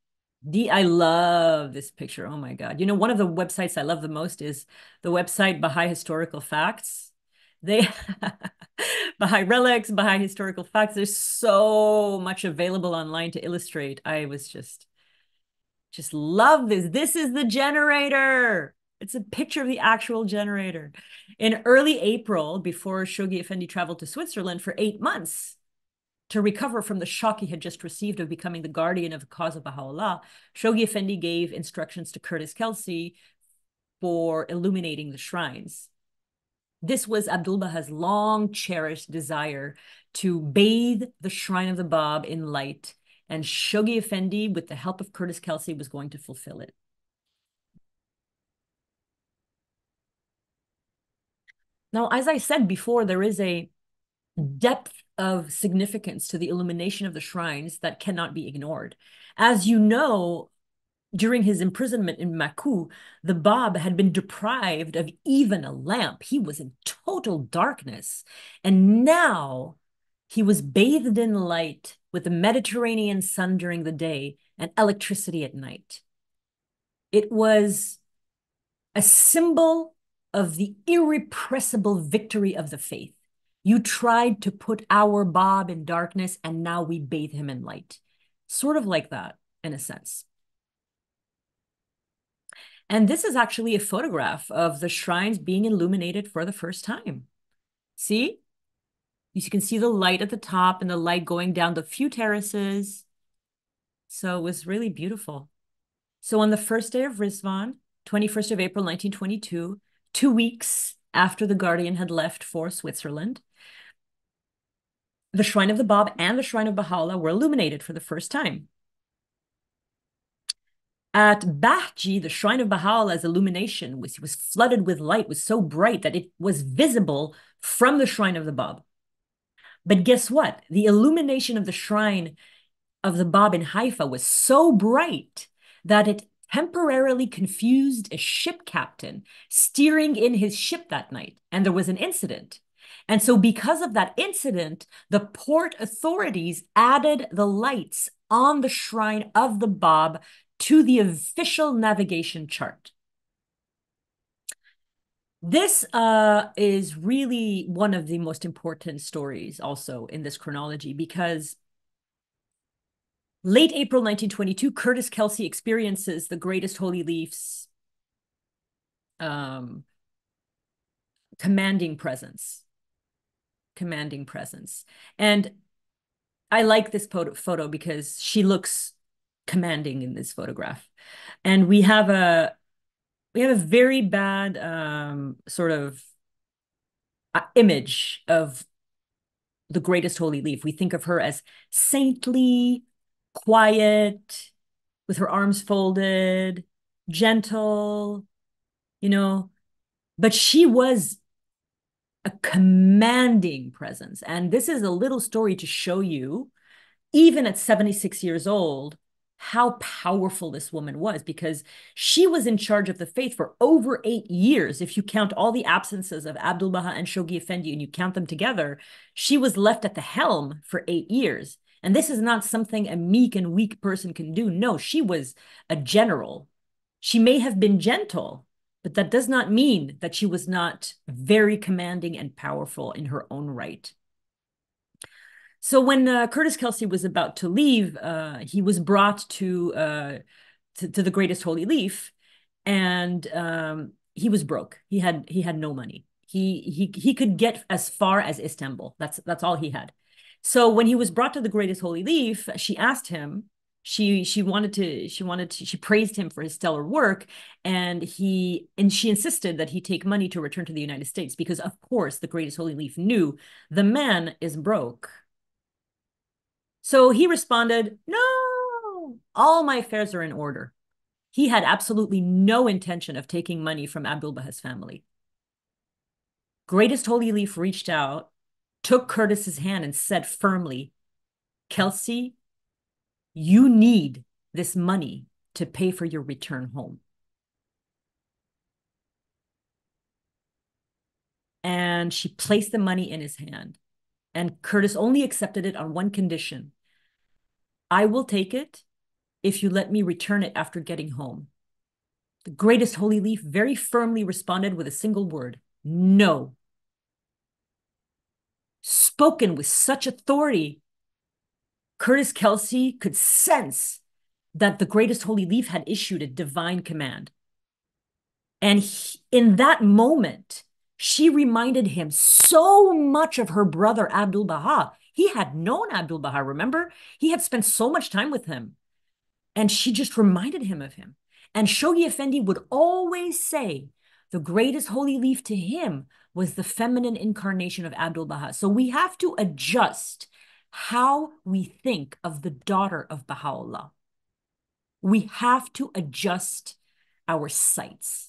the I love this picture. Oh my God. You know, one of the websites I love the most is the website Baha'i Historical Facts. They Baha'i relics, Baha'i historical facts. There's so much available online to illustrate. I was just just love this. This is the generator. It's a picture of the actual generator. In early April, before Shoghi Effendi traveled to Switzerland for eight months to recover from the shock he had just received of becoming the guardian of the cause of Baha'u'llah, Shoghi Effendi gave instructions to Curtis Kelsey for illuminating the shrines. This was Abdul Baha's long cherished desire to bathe the shrine of the Bab in light and Shoghi Effendi, with the help of Curtis Kelsey, was going to fulfill it. Now, as I said before, there is a depth of significance to the illumination of the shrines that cannot be ignored. As you know, during his imprisonment in Maku, the Bab had been deprived of even a lamp. He was in total darkness. And now he was bathed in light with the Mediterranean sun during the day and electricity at night. It was a symbol of the irrepressible victory of the faith. You tried to put our Bab in darkness, and now we bathe him in light. Sort of like that, in a sense. And this is actually a photograph of the shrines being illuminated for the first time. See? You can see the light at the top and the light going down the few terraces. So it was really beautiful. So on the first day of Rizwan, 21st of April, 1922, two weeks after the Guardian had left for Switzerland, the Shrine of the Bab and the Shrine of Baha'u'llah were illuminated for the first time. At Bahji, the Shrine of Baha'u'llah's illumination was, was flooded with light, was so bright that it was visible from the Shrine of the Bab. But guess what? The illumination of the shrine of the Bab in Haifa was so bright that it temporarily confused a ship captain steering in his ship that night. And there was an incident. And so, because of that incident, the port authorities added the lights on the shrine of the Bab to the official navigation chart. This uh, is really one of the most important stories also in this chronology because late April 1922, Curtis Kelsey experiences the greatest holy leaf's um, commanding presence. Commanding presence. And I like this photo, photo because she looks commanding in this photograph. And we have a we have a very bad um, sort of uh, image of the greatest holy leaf. We think of her as saintly, quiet, with her arms folded, gentle, you know, but she was a commanding presence. And this is a little story to show you, even at 76 years old, how powerful this woman was because she was in charge of the faith for over eight years. If you count all the absences of Abdul Baha and Shoghi Effendi and you count them together, she was left at the helm for eight years. And this is not something a meek and weak person can do. No, she was a general. She may have been gentle, But that does not mean that she was not very commanding and powerful in her own right. So when uh, Curtis Kelsey was about to leave, uh, he was brought to, uh, to, to the Greatest Holy Leaf, and um, he was broke. He had he had no money. He he he could get as far as Istanbul. That's that's all he had. So when he was brought to the Greatest Holy Leaf, she asked him. She she wanted to she wanted to she praised him for his stellar work, and he and she insisted that he take money to return to the United States because of course the Greatest Holy Leaf knew the man is broke. So he responded, "No, all my affairs are in order." He had absolutely no intention of taking money from Abdul Baha's family. Greatest Holy Leaf reached out, took Curtis's hand, and said firmly, Kelsey, you need this money to pay for your return home. And she placed the money in his hand. And Curtis only accepted it on one condition I will take it if you let me return it after getting home. The greatest holy leaf very firmly responded with a single word no. Spoken with such authority, Curtis Kelsey could sense that the greatest holy leaf had issued a divine command. And he, in that moment, she reminded him so much of her brother Abdul Baha. He had known Abdul Baha, remember? He had spent so much time with him. And she just reminded him of him. And Shoghi Effendi would always say the greatest holy leaf to him was the feminine incarnation of Abdul Baha. So we have to adjust how we think of the daughter of Baha'u'llah. We have to adjust our sights.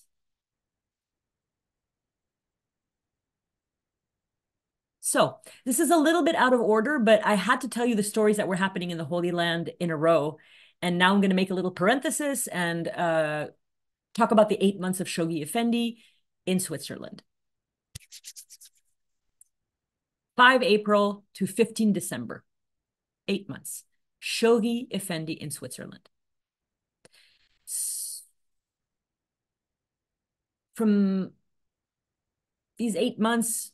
So this is a little bit out of order, but I had to tell you the stories that were happening in the Holy Land in a row. And now I'm going to make a little parenthesis and uh, talk about the eight months of Shoghi Effendi in Switzerland. 5 April to 15 December, eight months. Shoghi Effendi in Switzerland. From these eight months,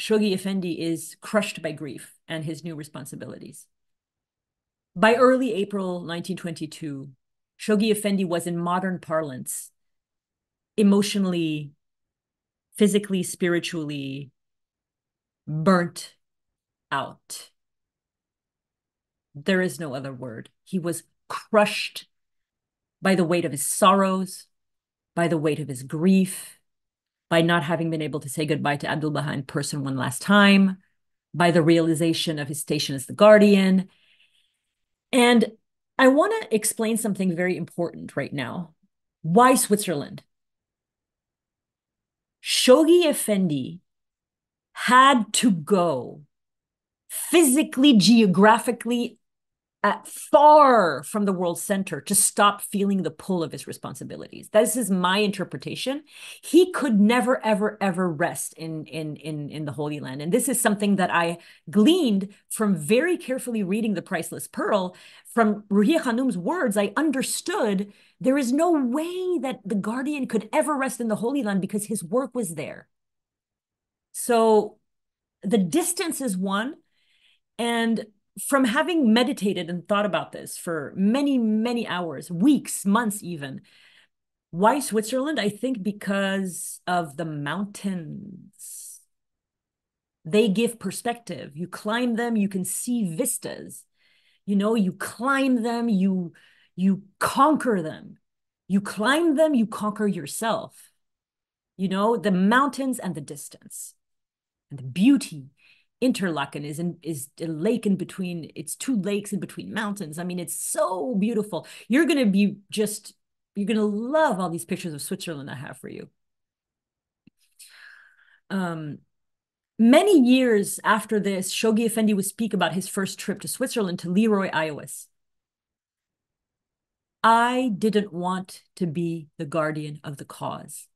Shoghi Effendi is crushed by grief and his new responsibilities. By early April 1922, Shoghi Effendi was in modern parlance emotionally, physically, spiritually burnt out. There is no other word. He was crushed by the weight of his sorrows, by the weight of his grief, by not having been able to say goodbye to Abdul Baha in person one last time, by the realization of his station as the guardian, and I want to explain something very important right now. Why Switzerland? Shoghi Effendi had to go physically, geographically at far from the world center to stop feeling the pull of his responsibilities. This is my interpretation. He could never, ever, ever rest in in in in the Holy Land, and this is something that I gleaned from very carefully reading the Priceless Pearl. From Ruhiya Khanum's words, I understood there is no way that the guardian could ever rest in the Holy Land because his work was there. So the distance is one, and from having meditated and thought about this for many, many hours, weeks, months, even, why Switzerland? I think because of the mountains. They give perspective. You climb them, you can see vistas. You know, you climb them, you you conquer them. You climb them, you conquer yourself. You know, the mountains and the distance and the beauty Interlaken is in, is a lake in between. It's two lakes in between mountains. I mean, it's so beautiful. You're gonna be just you're gonna love all these pictures of Switzerland I have for you. Um, many years after this, Shoghi Effendi would speak about his first trip to Switzerland to Leroy, Ioas. I didn't want to be the guardian of the cause.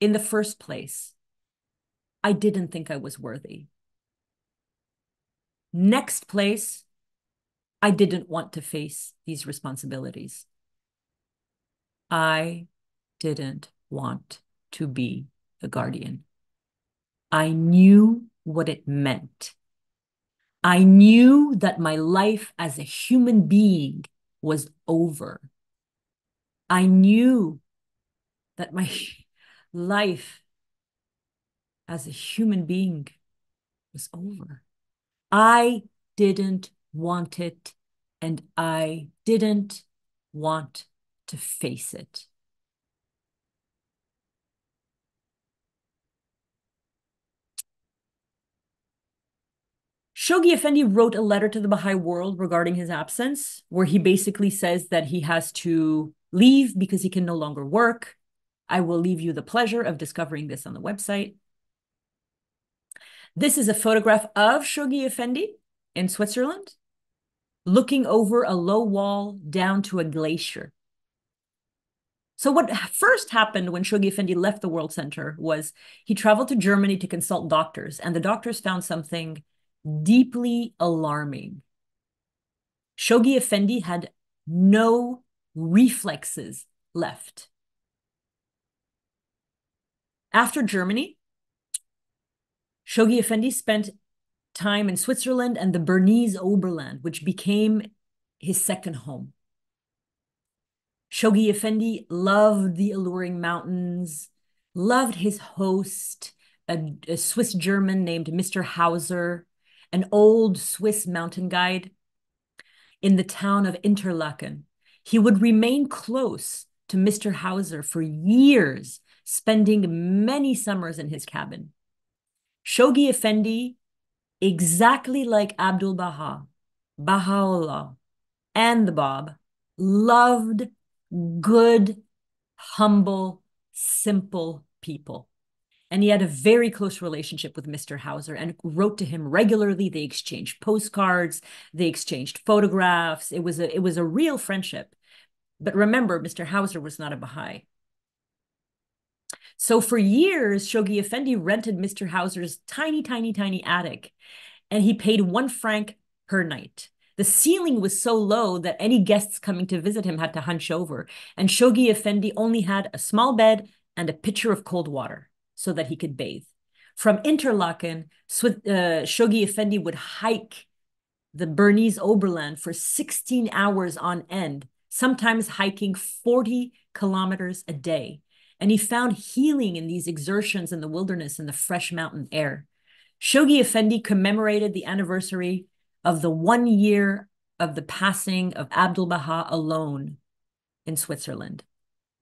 In the first place, I didn't think I was worthy. Next place, I didn't want to face these responsibilities. I didn't want to be the guardian. I knew what it meant. I knew that my life as a human being was over. I knew that my life as a human being was over. I didn't want it, and I didn't want to face it. Shoghi Effendi wrote a letter to the Baha'i world regarding his absence, where he basically says that he has to leave because he can no longer work. I will leave you the pleasure of discovering this on the website. This is a photograph of Shoghi Effendi in Switzerland, looking over a low wall down to a glacier. So what first happened when Shoghi Effendi left the World Center was he traveled to Germany to consult doctors, and the doctors found something deeply alarming. Shoghi Effendi had no reflexes left. After Germany, Shoghi Effendi spent time in Switzerland and the Bernese Oberland, which became his second home. Shoghi Effendi loved the alluring mountains, loved his host, a, a Swiss German named Mr. Hauser, an old Swiss mountain guide. In the town of Interlaken, he would remain close to Mr. Hauser for years, spending many summers in his cabin. Shoghi Effendi, exactly like Abdul Baha, Baha'u'llah, and the Bab, loved good, humble, simple people. And he had a very close relationship with Mr. Hauser and wrote to him regularly. They exchanged postcards, they exchanged photographs. It was a it was a real friendship. But remember, Mr. Hauser was not a Baha'i. So for years, Shoghi Effendi rented Mr. Hauser's tiny, tiny, tiny attic, and he paid one franc per night. The ceiling was so low that any guests coming to visit him had to hunch over, and Shoghi Effendi only had a small bed and a pitcher of cold water so that he could bathe. From Interlaken, uh, Shoghi Effendi would hike the Bernese Oberland for 16 hours on end, sometimes hiking 40 kilometers a day. And he found healing in these exertions in the wilderness and the fresh mountain air. Shoghi Effendi commemorated the anniversary of the one year of the passing of Abdul Baha alone in Switzerland.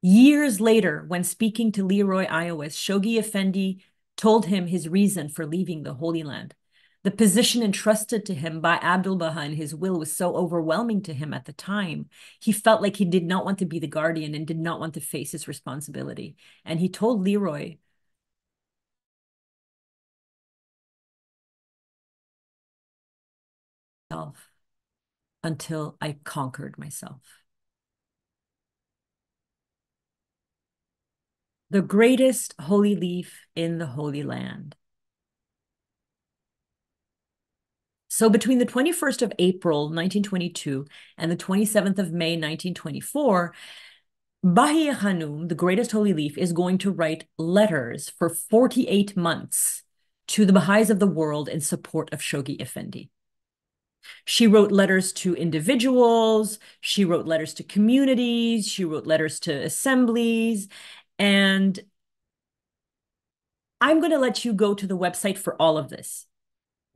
Years later, when speaking to Leroy Ioas, Shoghi Effendi told him his reason for leaving the Holy Land. The position entrusted to him by Abdul Baha in his will was so overwhelming to him at the time. He felt like he did not want to be the guardian and did not want to face his responsibility. And he told Leroy, until I conquered myself. the greatest holy leaf in the Holy Land. So between the 21st of April, 1922, and the 27th of May, 1924, Bahiya Khanum, the greatest holy leaf, is going to write letters for 48 months to the Baha'is of the world in support of Shoghi Effendi. She wrote letters to individuals, she wrote letters to communities, she wrote letters to assemblies, and I'm going to let you go to the website for all of this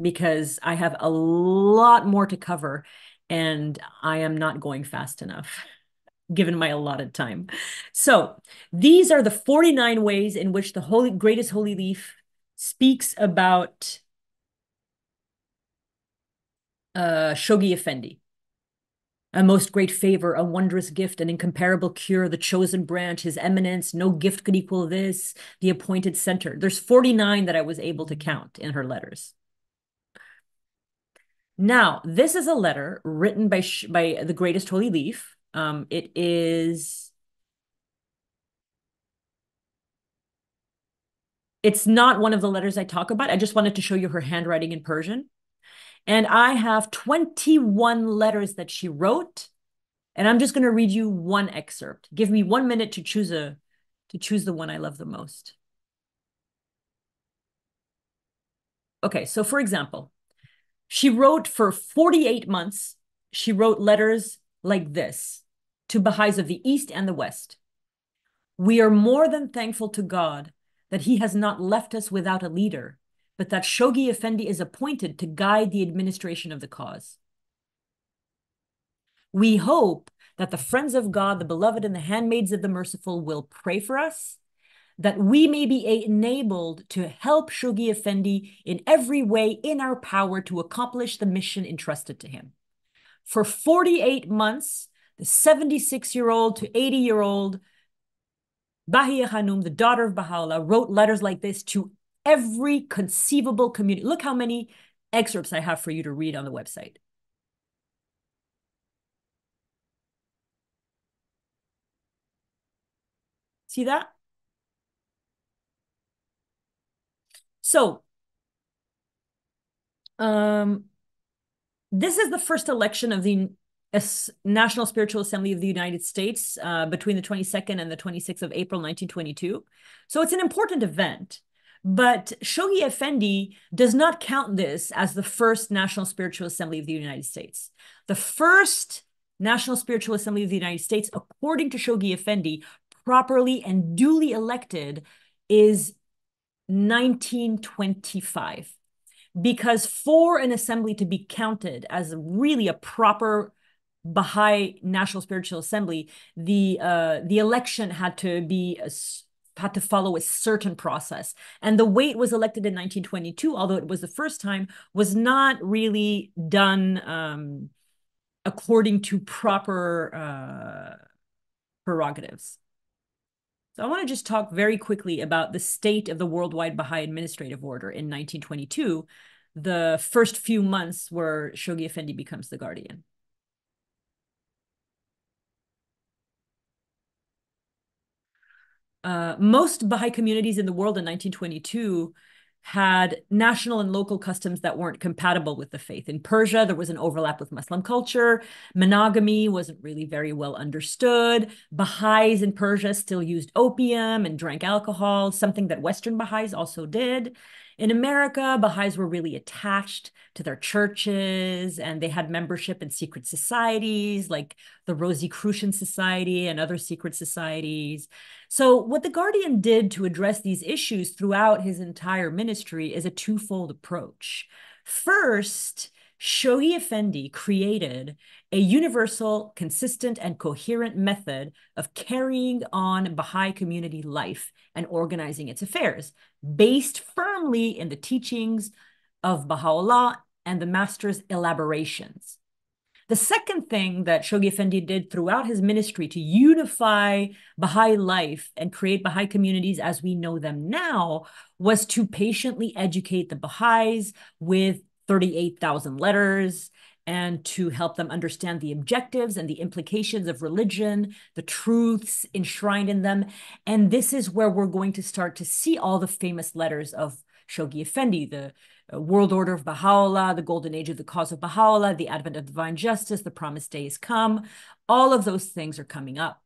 because I have a lot more to cover and I am not going fast enough given my allotted time. So these are the 49 ways in which the holy greatest holy leaf speaks about uh, Shoghi Effendi a most great favor, a wondrous gift, an incomparable cure, the chosen branch, his eminence, no gift could equal this, the appointed center. There's 49 that I was able to count in her letters. Now, this is a letter written by, by the greatest holy leaf. Um, it is... It's not one of the letters I talk about. I just wanted to show you her handwriting in Persian. And I have 21 letters that she wrote And I'm just going to read you one excerpt. Give me one minute to choose a to choose the one I love the most. Okay, so for example, she wrote for 48 months, she wrote letters like this to Baha'is of the East and the West. We are more than thankful to God that he has not left us without a leader, but that Shoghi Effendi is appointed to guide the administration of the cause. We hope that the friends of God, the beloved, and the handmaids of the merciful will pray for us, that we may be enabled to help Shoghi Effendi in every way in our power to accomplish the mission entrusted to him. For 48 months, the 76 year old to 80 year old Bahiyyih Khanum, the daughter of Baha'u'llah, wrote letters like this to every conceivable community. Look how many excerpts I have for you to read on the website. See that? So, um, this is the first election of the National Spiritual Assembly of the United States uh, between the 22nd and the 26th of April 1922. So it's an important event. But Shoghi Effendi does not count this as the first National Spiritual Assembly of the United States. The first National Spiritual Assembly of the United States, according to Shoghi Effendi, properly and duly elected is 1925 because for an assembly to be counted as really a proper Baha'i National Spiritual Assembly, the uh, the election had to be a, had to follow a certain process, and the way it was elected in 1922, although it was the first time, was not really done um, according to proper uh, prerogatives. So I want to just talk very quickly about the state of the Worldwide Baha'i Administrative Order in 1922, the first few months where Shoghi Effendi becomes the guardian. Uh, most Baha'i communities in the world in 1922 had national and local customs that weren't compatible with the faith. In Persia, there was an overlap with Muslim culture. Monogamy wasn't really very well understood. Baha'is in Persia still used opium and drank alcohol, something that Western Baha'is also did. In America, Baha'is were really attached to their churches and they had membership in secret societies like the Rosicrucian Society and other secret societies. So, what the Guardian did to address these issues throughout his entire ministry is a twofold approach. First, Shoghi Effendi created a universal, consistent, and coherent method of carrying on Baha'i community life and organizing its affairs, based firmly in the teachings of Baha'u'llah and the master's elaborations. The second thing that Shoghi Effendi did throughout his ministry to unify Baha'i life and create Baha'i communities as we know them now was to patiently educate the Baha'is with 38,000 letters and to help them understand the objectives and the implications of religion, the truths enshrined in them. And this is where we're going to start to see all the famous letters of Shoghi Effendi, the Uh, world Order of Baha'u'llah, the Golden Age of the Cause of Baha'u'llah, the Advent of Divine Justice, the Promised Day is come. All of those things are coming up.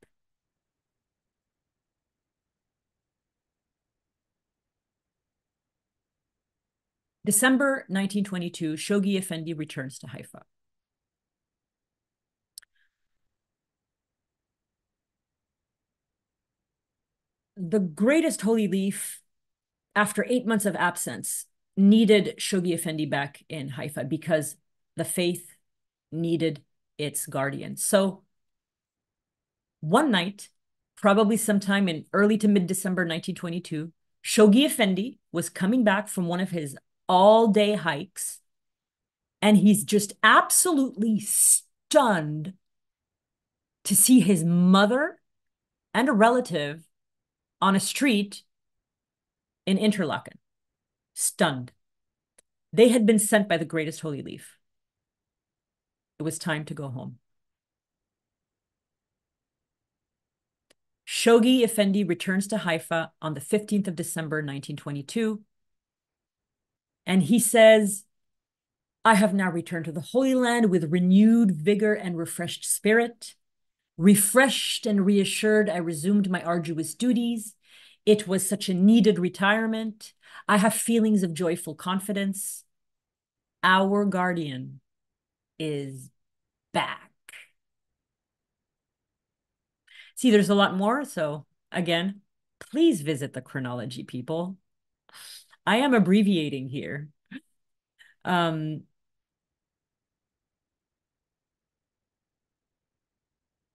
December 1922, Shoghi Effendi returns to Haifa. The greatest holy leaf, after eight months of absence, needed Shoghi Effendi back in Haifa because the faith needed its guardian. So one night, probably sometime in early to mid December 1922, Shoghi Effendi was coming back from one of his all day hikes. And he's just absolutely stunned to see his mother and a relative on a street in Interlaken. Stunned. They had been sent by the greatest holy leaf. It was time to go home. Shoghi Effendi returns to Haifa on the 15th of December, 1922. And he says, I have now returned to the Holy Land with renewed vigor and refreshed spirit. Refreshed and reassured, I resumed my arduous duties. It was such a needed retirement. I have feelings of joyful confidence. Our guardian is back. See, there's a lot more. So, again, please visit the chronology, people. I am abbreviating here. Um,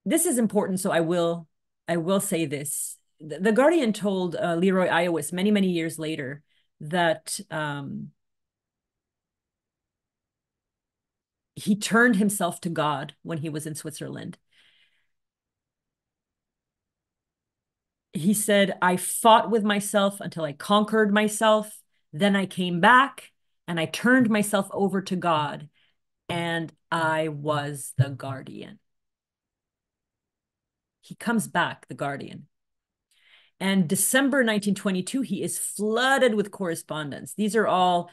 this is important, so I will I will say this. The, Guardian told uh, Leroy Ioas many many years later that um, he turned himself to God when he was in Switzerland. He said, I fought with myself until I conquered myself. Then I came back and I turned myself over to God, and I was the guardian. He comes back, the guardian. And December 1922, he is flooded with correspondence. These are all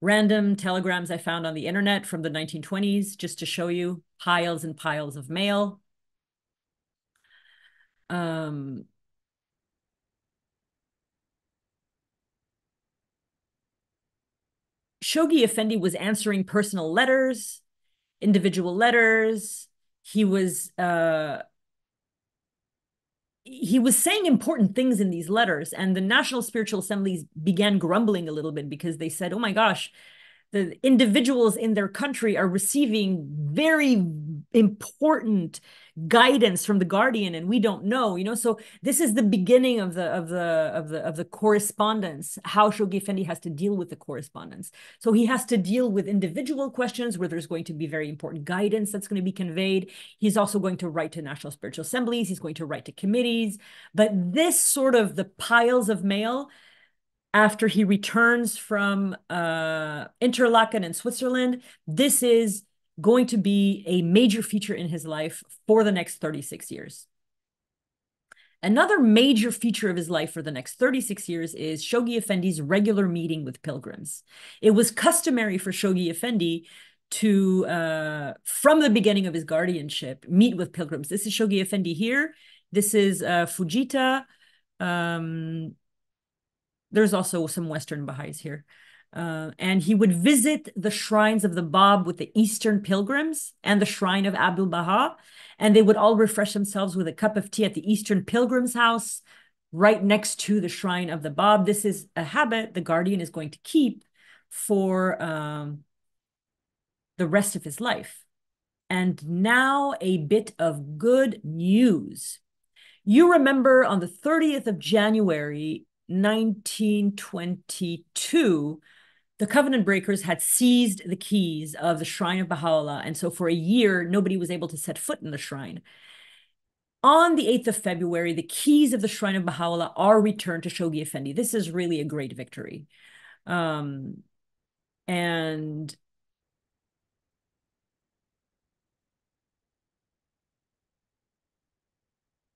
random telegrams I found on the internet from the 1920s, just to show you piles and piles of mail. Um, Shoghi Effendi was answering personal letters, individual letters. He was uh, he was saying important things in these letters and the national spiritual assemblies began grumbling a little bit because they said oh my gosh the individuals in their country are receiving very important guidance from the guardian and we don't know you know? So this is the beginning of the of the of the of the correspondence how Shoghi Effendi has to deal with the correspondence. So he has to deal with individual questions where there's going to be very important guidance that's going to be conveyed. He's also going to write to national spiritual assemblies. He's going to write to committees. But this sort of the piles of mail after he returns from uh, Interlaken in Switzerland. This is going to be a major feature in his life for the next 36 years. Another major feature of his life for the next 36 years is Shoghi Effendi's regular meeting with pilgrims. It was customary for Shoghi Effendi to, uh, from the beginning of his guardianship, meet with pilgrims. This is Shoghi Effendi here. This is uh, Fujita. Um, there's also some Western Baha'is here. Uh, and he would visit the shrines of the Bab with the Eastern pilgrims and the shrine of Abdul Baha. And they would all refresh themselves with a cup of tea at the Eastern pilgrim's house, right next to the shrine of the Bab. This is a habit the guardian is going to keep for um, the rest of his life. And now a bit of good news. You remember on the 30th of January, 1922, the covenant breakers had seized the keys of the shrine of Baha'u'llah. And so for a year, nobody was able to set foot in the shrine. On the 8th of February, the keys of the shrine of Baha'u'llah are returned to Shoghi Effendi. This is really a great victory. Um, and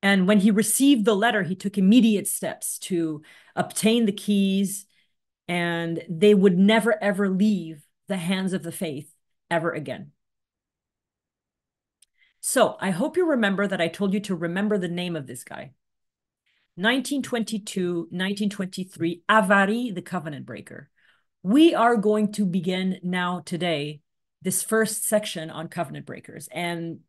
And when he received the letter, he took immediate steps to obtain the keys, and they would never, ever leave the hands of the faith ever again. So I hope you remember that I told you to remember the name of this guy. 1922, 1923, Avari, the covenant breaker. We are going to begin now today this first section on covenant breakers. And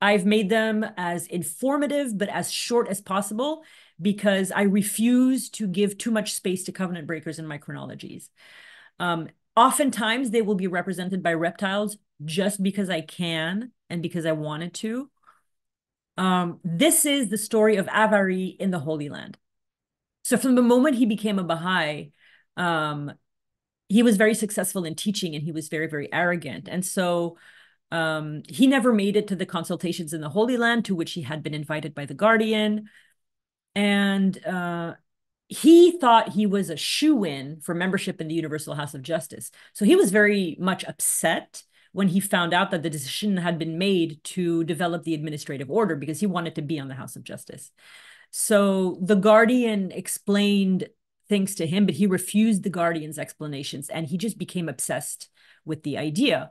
I've made them as informative, but as short as possible because I refuse to give too much space to covenant breakers in my chronologies. Um, oftentimes, they will be represented by reptiles just because I can and because I wanted to. Um, this is the story of Avari in the Holy Land. So, from the moment he became a Baha'i, um, he was very successful in teaching and he was very, very arrogant. And so, um, he never made it to the consultations in the Holy Land to which he had been invited by the Guardian. And uh, he thought he was a shoe in for membership in the Universal House of Justice. So he was very much upset when he found out that the decision had been made to develop the administrative order because he wanted to be on the House of Justice. So the Guardian explained things to him, but he refused the Guardian's explanations and he just became obsessed with the idea.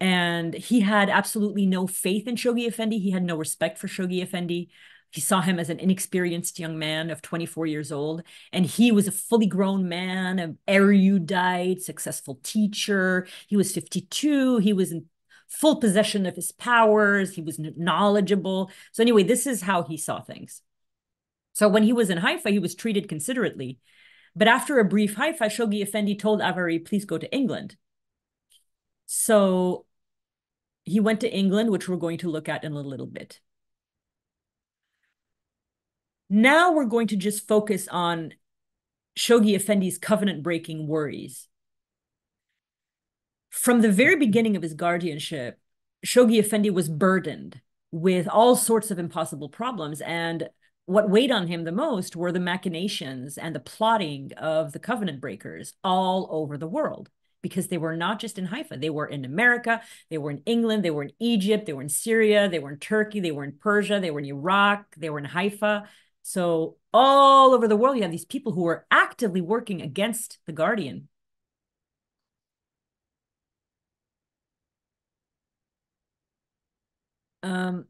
And he had absolutely no faith in Shoghi Effendi. He had no respect for Shoghi Effendi. He saw him as an inexperienced young man of 24 years old, and he was a fully grown man, an erudite, successful teacher. He was 52. He was in full possession of his powers. He was knowledgeable. So, anyway, this is how he saw things. So, when he was in Haifa, he was treated considerately. But after a brief Haifa, Shoghi Effendi told Avari, please go to England. So, he went to England, which we're going to look at in a little bit. Now we're going to just focus on Shoghi Effendi's covenant breaking worries. From the very beginning of his guardianship, Shoghi Effendi was burdened with all sorts of impossible problems. And what weighed on him the most were the machinations and the plotting of the covenant breakers all over the world because they were not just in Haifa. They were in America, they were in England, they were in Egypt, they were in Syria, they were in Turkey, they were in Persia, they were in Iraq, they were in Haifa. So all over the world, you have these people who are actively working against the Guardian. Um,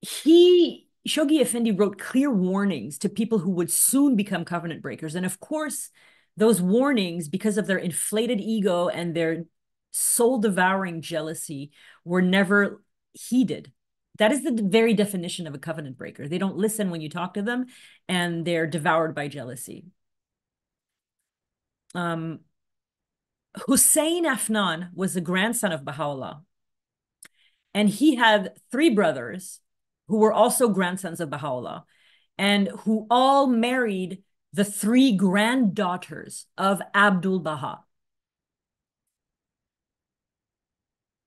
he Shoghi Effendi wrote clear warnings to people who would soon become covenant breakers. And of course, those warnings, because of their inflated ego and their soul devouring jealousy, were never heeded that is the very definition of a covenant breaker. They don't listen when you talk to them, and they're devoured by jealousy. Um, Hussein Afnan was the grandson of Baha'u'llah. And he had three brothers who were also grandsons of Baha'u'llah and who all married the three granddaughters of Abdul Baha.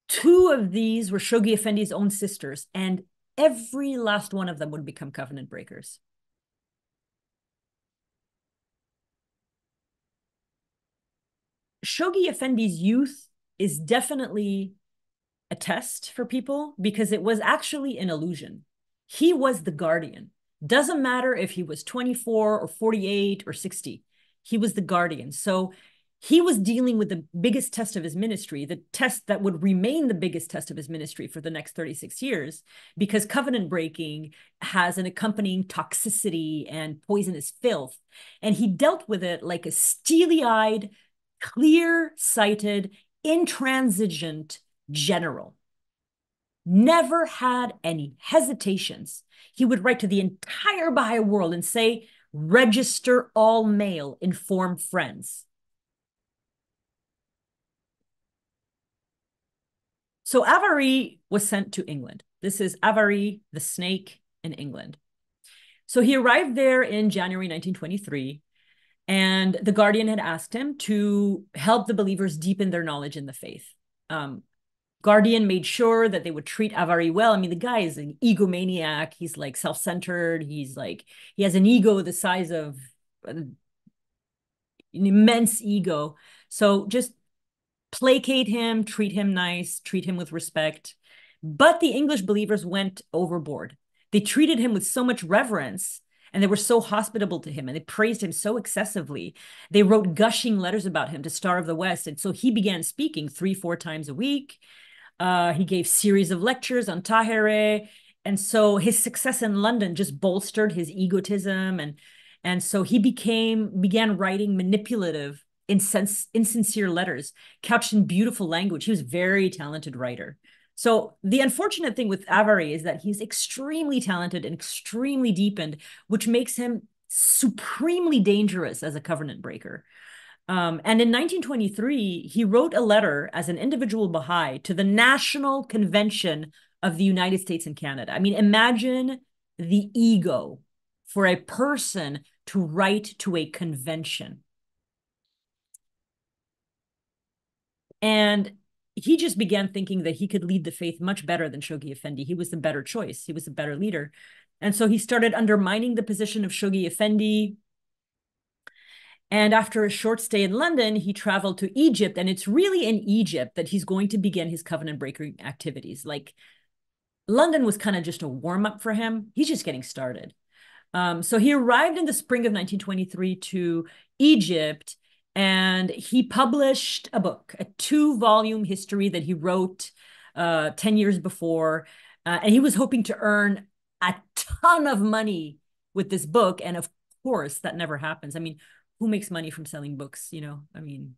Two of these were Shoghi Effendi's own sisters, and every last one of them would become covenant breakers. Shoghi Effendi's youth is definitely a test for people because it was actually an illusion. He was the guardian. Doesn't matter if he was 24 or 48 or 60, he was the guardian. So he was dealing with the biggest test of his ministry, the test that would remain the biggest test of his ministry for the next 36 years, because covenant breaking has an accompanying toxicity and poisonous filth. And he dealt with it like a steely eyed, clear sighted, intransigent general. Never had any hesitations. He would write to the entire Baha'i world and say, register all male inform friends So Avari was sent to England. This is Avari the snake in England. So he arrived there in January 1923, and the Guardian had asked him to help the believers deepen their knowledge in the faith. Um, Guardian made sure that they would treat Avari well. I mean, the guy is an egomaniac. He's like self-centered. He's like he has an ego the size of an immense ego. So just placate him, treat him nice, treat him with respect. But the English believers went overboard. They treated him with so much reverence and they were so hospitable to him and they praised him so excessively. They wrote gushing letters about him to Star of the West. And so he began speaking three, four times a week. Uh, he gave series of lectures on Tahirih. And so his success in London just bolstered his egotism. And, and so he became, began writing manipulative insens- insincere letters couched in beautiful language. He was a very talented writer. So the unfortunate thing with Avari is that he's extremely talented and extremely deepened, which makes him supremely dangerous as a covenant breaker. Um, and in 1923, he wrote a letter as an individual Baha'i to the National Convention of the United States and Canada. I mean, imagine the ego for a person to write to a convention. And he just began thinking that he could lead the faith much better than Shoghi Effendi. He was the better choice. He was a better leader. And so he started undermining the position of Shoghi Effendi. And after a short stay in London, he traveled to Egypt. And it's really in Egypt that he's going to begin his covenant breaking activities. Like London was kind of just a warm up for him. He's just getting started. Um, so he arrived in the spring of 1923 to Egypt And he published a book, a two volume history that he wrote uh, 10 years before. Uh, and he was hoping to earn a ton of money with this book. And of course, that never happens. I mean, who makes money from selling books? You know, I mean,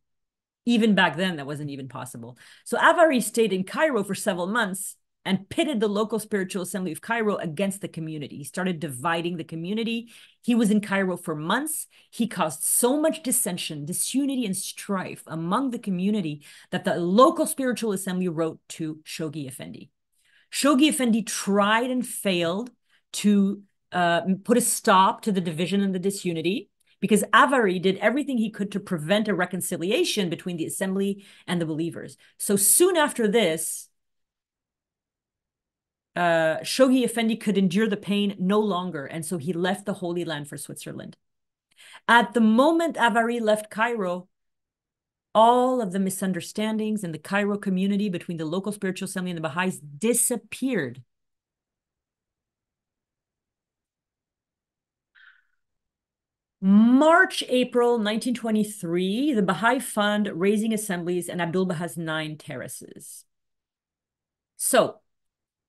even back then, that wasn't even possible. So Avari stayed in Cairo for several months and pitted the local spiritual assembly of Cairo against the community. He started dividing the community. He was in Cairo for months. He caused so much dissension, disunity, and strife among the community that the local spiritual assembly wrote to Shoghi Effendi. Shoghi Effendi tried and failed to uh, put a stop to the division and the disunity because Avari did everything he could to prevent a reconciliation between the assembly and the believers. So soon after this, uh, Shoghi Effendi could endure the pain no longer, and so he left the Holy Land for Switzerland. At the moment Avari left Cairo, all of the misunderstandings in the Cairo community between the local spiritual assembly and the Baha'is disappeared. March, April 1923, the Baha'i Fund raising assemblies and Abdul Baha's nine terraces. So,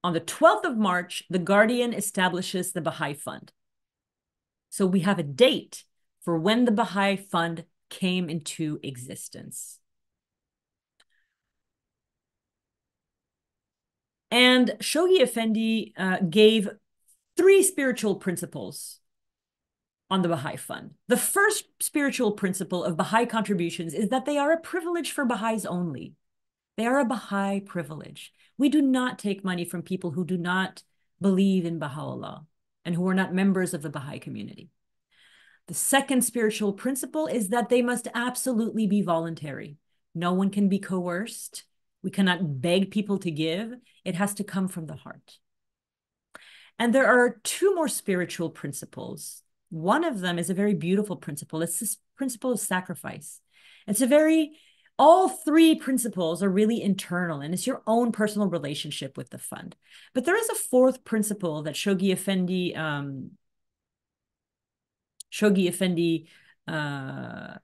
on the 12th of March, the Guardian establishes the Baha'i Fund. So, we have a date for when the Baha'i Fund came into existence. And Shoghi Effendi uh, gave three spiritual principles on the Baha'i Fund. The first spiritual principle of Baha'i contributions is that they are a privilege for Baha'is only. They are a Baha'i privilege. We do not take money from people who do not believe in Baha'u'llah and who are not members of the Baha'i community. The second spiritual principle is that they must absolutely be voluntary. No one can be coerced. We cannot beg people to give. It has to come from the heart. And there are two more spiritual principles one of them is a very beautiful principle. It's this principle of sacrifice. It's a very, all three principles are really internal and it's your own personal relationship with the fund. But there is a fourth principle that Shoghi Effendi, um, Shoghi Effendi uh,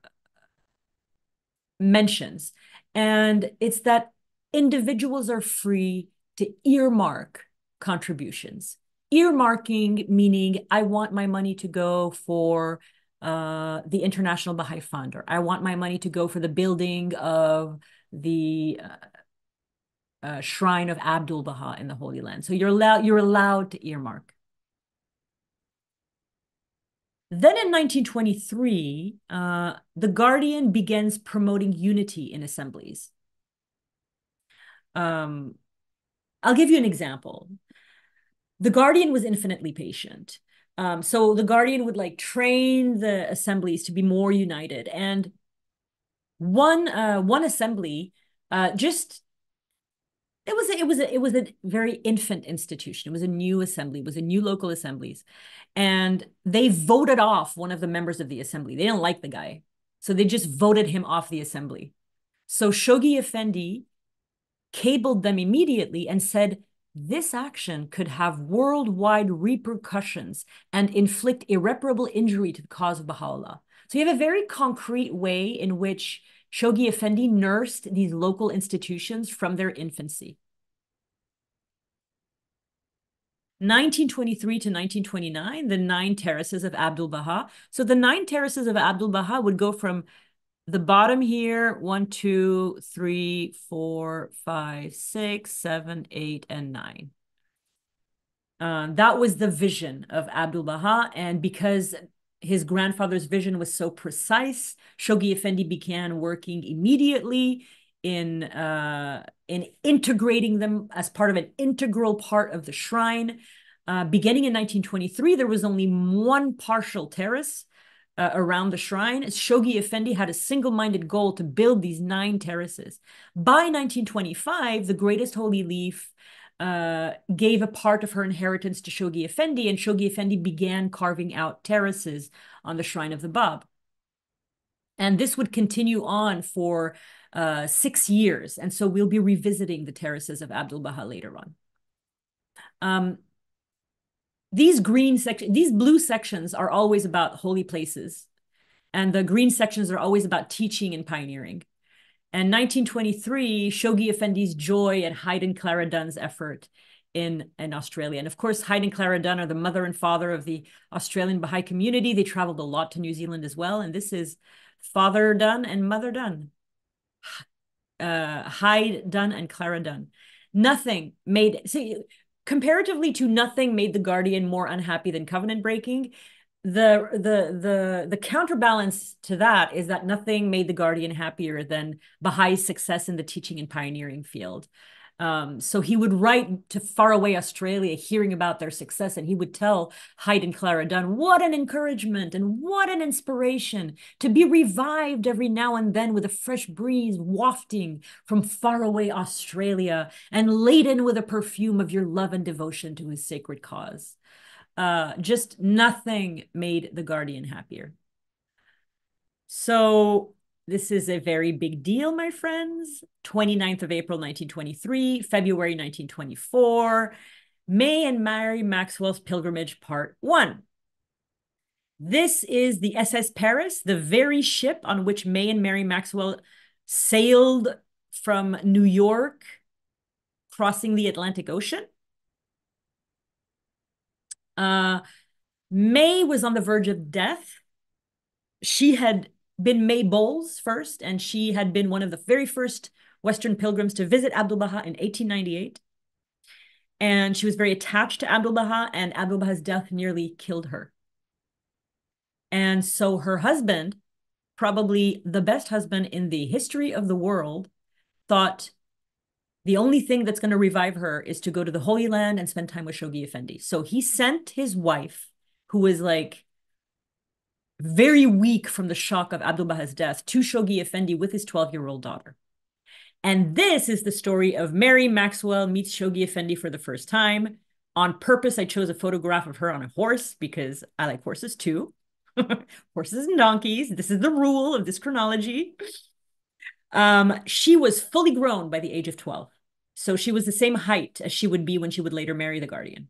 mentions. And it's that individuals are free to earmark contributions earmarking meaning I want my money to go for uh, the International Baha'i Fund, or I want my money to go for the building of the uh, uh, shrine of Abdul Baha in the Holy Land. So you're allowed you're allowed to earmark. Then in 1923, uh, the Guardian begins promoting unity in assemblies. Um, I'll give you an example the Guardian was infinitely patient. Um, so the Guardian would like train the assemblies to be more united. And one uh, one assembly uh, just it was a, it was a, it was a very infant institution. It was a new assembly. It was a new local assemblies, and they voted off one of the members of the assembly. They didn't like the guy, so they just voted him off the assembly. So Shoghi Effendi cabled them immediately and said, this action could have worldwide repercussions and inflict irreparable injury to the cause of Baha'u'llah. So you have a very concrete way in which Shoghi Effendi nursed these local institutions from their infancy. 1923 to 1929, the nine terraces of Abdul Baha. So the nine terraces of Abdul Baha would go from the bottom here, one, two, three, four, five, six, seven, eight, and nine. Um, that was the vision of Abdul Baha. And because his grandfather's vision was so precise, Shoghi Effendi began working immediately in uh, in integrating them as part of an integral part of the shrine. Uh, beginning in 1923, there was only one partial terrace uh, around the shrine, Shoghi Effendi had a single-minded goal to build these nine terraces. By 1925, the greatest holy leaf uh, gave a part of her inheritance to Shoghi Effendi, and Shoghi Effendi began carving out terraces on the shrine of the Bab. And this would continue on for uh, six years. And so we'll be revisiting the terraces of Abdul Baha later on. Um, these green sections, these blue sections are always about holy places. And the green sections are always about teaching and pioneering. And 1923, Shoghi Effendi's joy at and Clara Dunn's effort in, in Australia. And of course, and Clara Dunn are the mother and father of the Australian Baha'i community. They traveled a lot to New Zealand as well. And this is Father Dunn and Mother Dunn, uh, Hyde Dunn and Clara Dunn. Nothing made, see, comparatively to nothing made the Guardian more unhappy than covenant breaking the the the the counterbalance to that is that nothing made the guardian happier than bahai's success in the teaching and pioneering field um, so he would write to faraway Australia, hearing about their success, and he would tell Hyde and Clara Dunn, what an encouragement and what an inspiration to be revived every now and then with a fresh breeze wafting from faraway Australia and laden with a perfume of your love and devotion to his sacred cause. Uh, just nothing made the Guardian happier. So this is a very big deal, my friends. 29th of April, 1923, February 1924, May and Mary Maxwell's Pilgrimage, Part 1. This is the SS Paris, the very ship on which May and Mary Maxwell sailed from New York, crossing the Atlantic Ocean. Uh, May was on the verge of death. She had been May Bowles first, and she had been one of the very first Western pilgrims to visit Abdul Baha in 1898. And she was very attached to Abdul Baha, and Abdul Baha's death nearly killed her. And so her husband, probably the best husband in the history of the world, thought the only thing that's going to revive her is to go to the Holy Land and spend time with Shoghi Effendi. So he sent his wife, who was like very weak from the shock of Abdul Baha's death, to Shoghi Effendi with his 12 year old daughter. And this is the story of Mary Maxwell meets Shoghi Effendi for the first time. On purpose, I chose a photograph of her on a horse because I like horses too. horses and donkeys. This is the rule of this chronology. Um, she was fully grown by the age of 12. So she was the same height as she would be when she would later marry the guardian.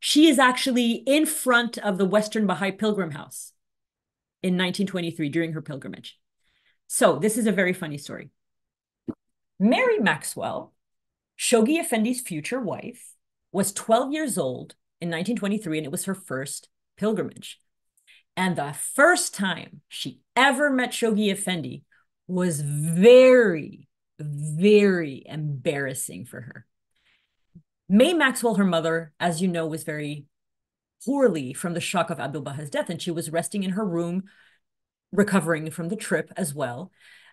She is actually in front of the Western Baha'i Pilgrim House in 1923 during her pilgrimage. So this is a very funny story. Mary Maxwell, Shoghi Effendi's future wife, was 12 years old in 1923, and it was her first pilgrimage. And the first time she ever met Shoghi Effendi was very, very embarrassing for her. May Maxwell, her mother, as you know, was very poorly from the shock of Abdul Baha's death, and she was resting in her room, recovering from the trip as well.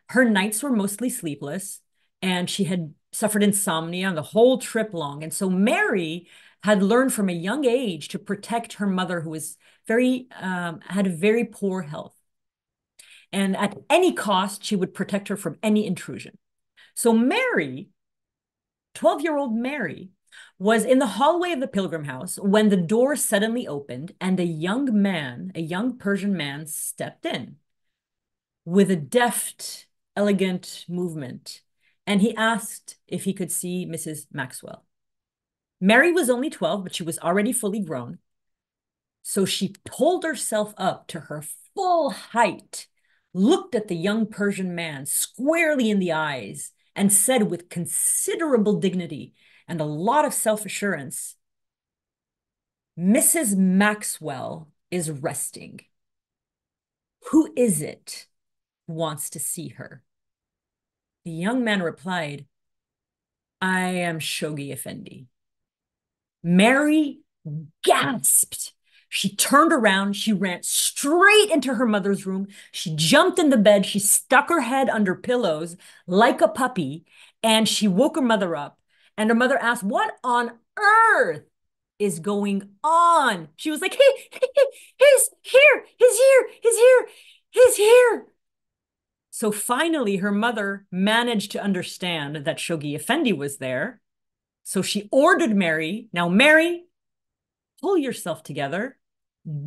Her nights were mostly sleepless, and she had suffered insomnia on the whole trip long. And so Mary had learned from a young age to protect her mother, who was very um, had very poor health. And at any cost, she would protect her from any intrusion. So Mary, 12 year old Mary, was in the hallway of the pilgrim house when the door suddenly opened and a young man, a young Persian man, stepped in with a deft, elegant movement. And he asked if he could see Mrs. Maxwell. Mary was only 12, but she was already fully grown. So she pulled herself up to her full height, looked at the young Persian man squarely in the eyes, and said with considerable dignity and a lot of self assurance Mrs. Maxwell is resting. Who is it wants to see her? The young man replied, I am Shoghi Effendi. Mary gasped she turned around, she ran straight into her mother's room. She jumped in the bed, she stuck her head under pillows like a puppy, and she woke her mother up. And her mother asked, What on earth is going on? She was like, Hey, hey, hey he's here, he's here, he's here, he's here. So finally, her mother managed to understand that Shoghi Effendi was there. So she ordered Mary, Now, Mary, pull yourself together.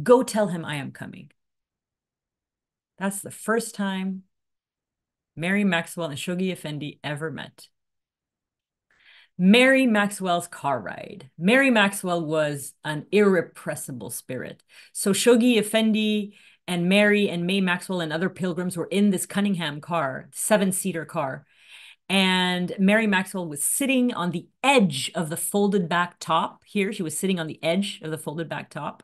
Go tell him I am coming. That's the first time Mary Maxwell and Shoghi Effendi ever met. Mary Maxwell's car ride. Mary Maxwell was an irrepressible spirit. So Shoghi Effendi and Mary and May Maxwell and other pilgrims were in this Cunningham car, seven seater car. And Mary Maxwell was sitting on the edge of the folded back top here. She was sitting on the edge of the folded back top.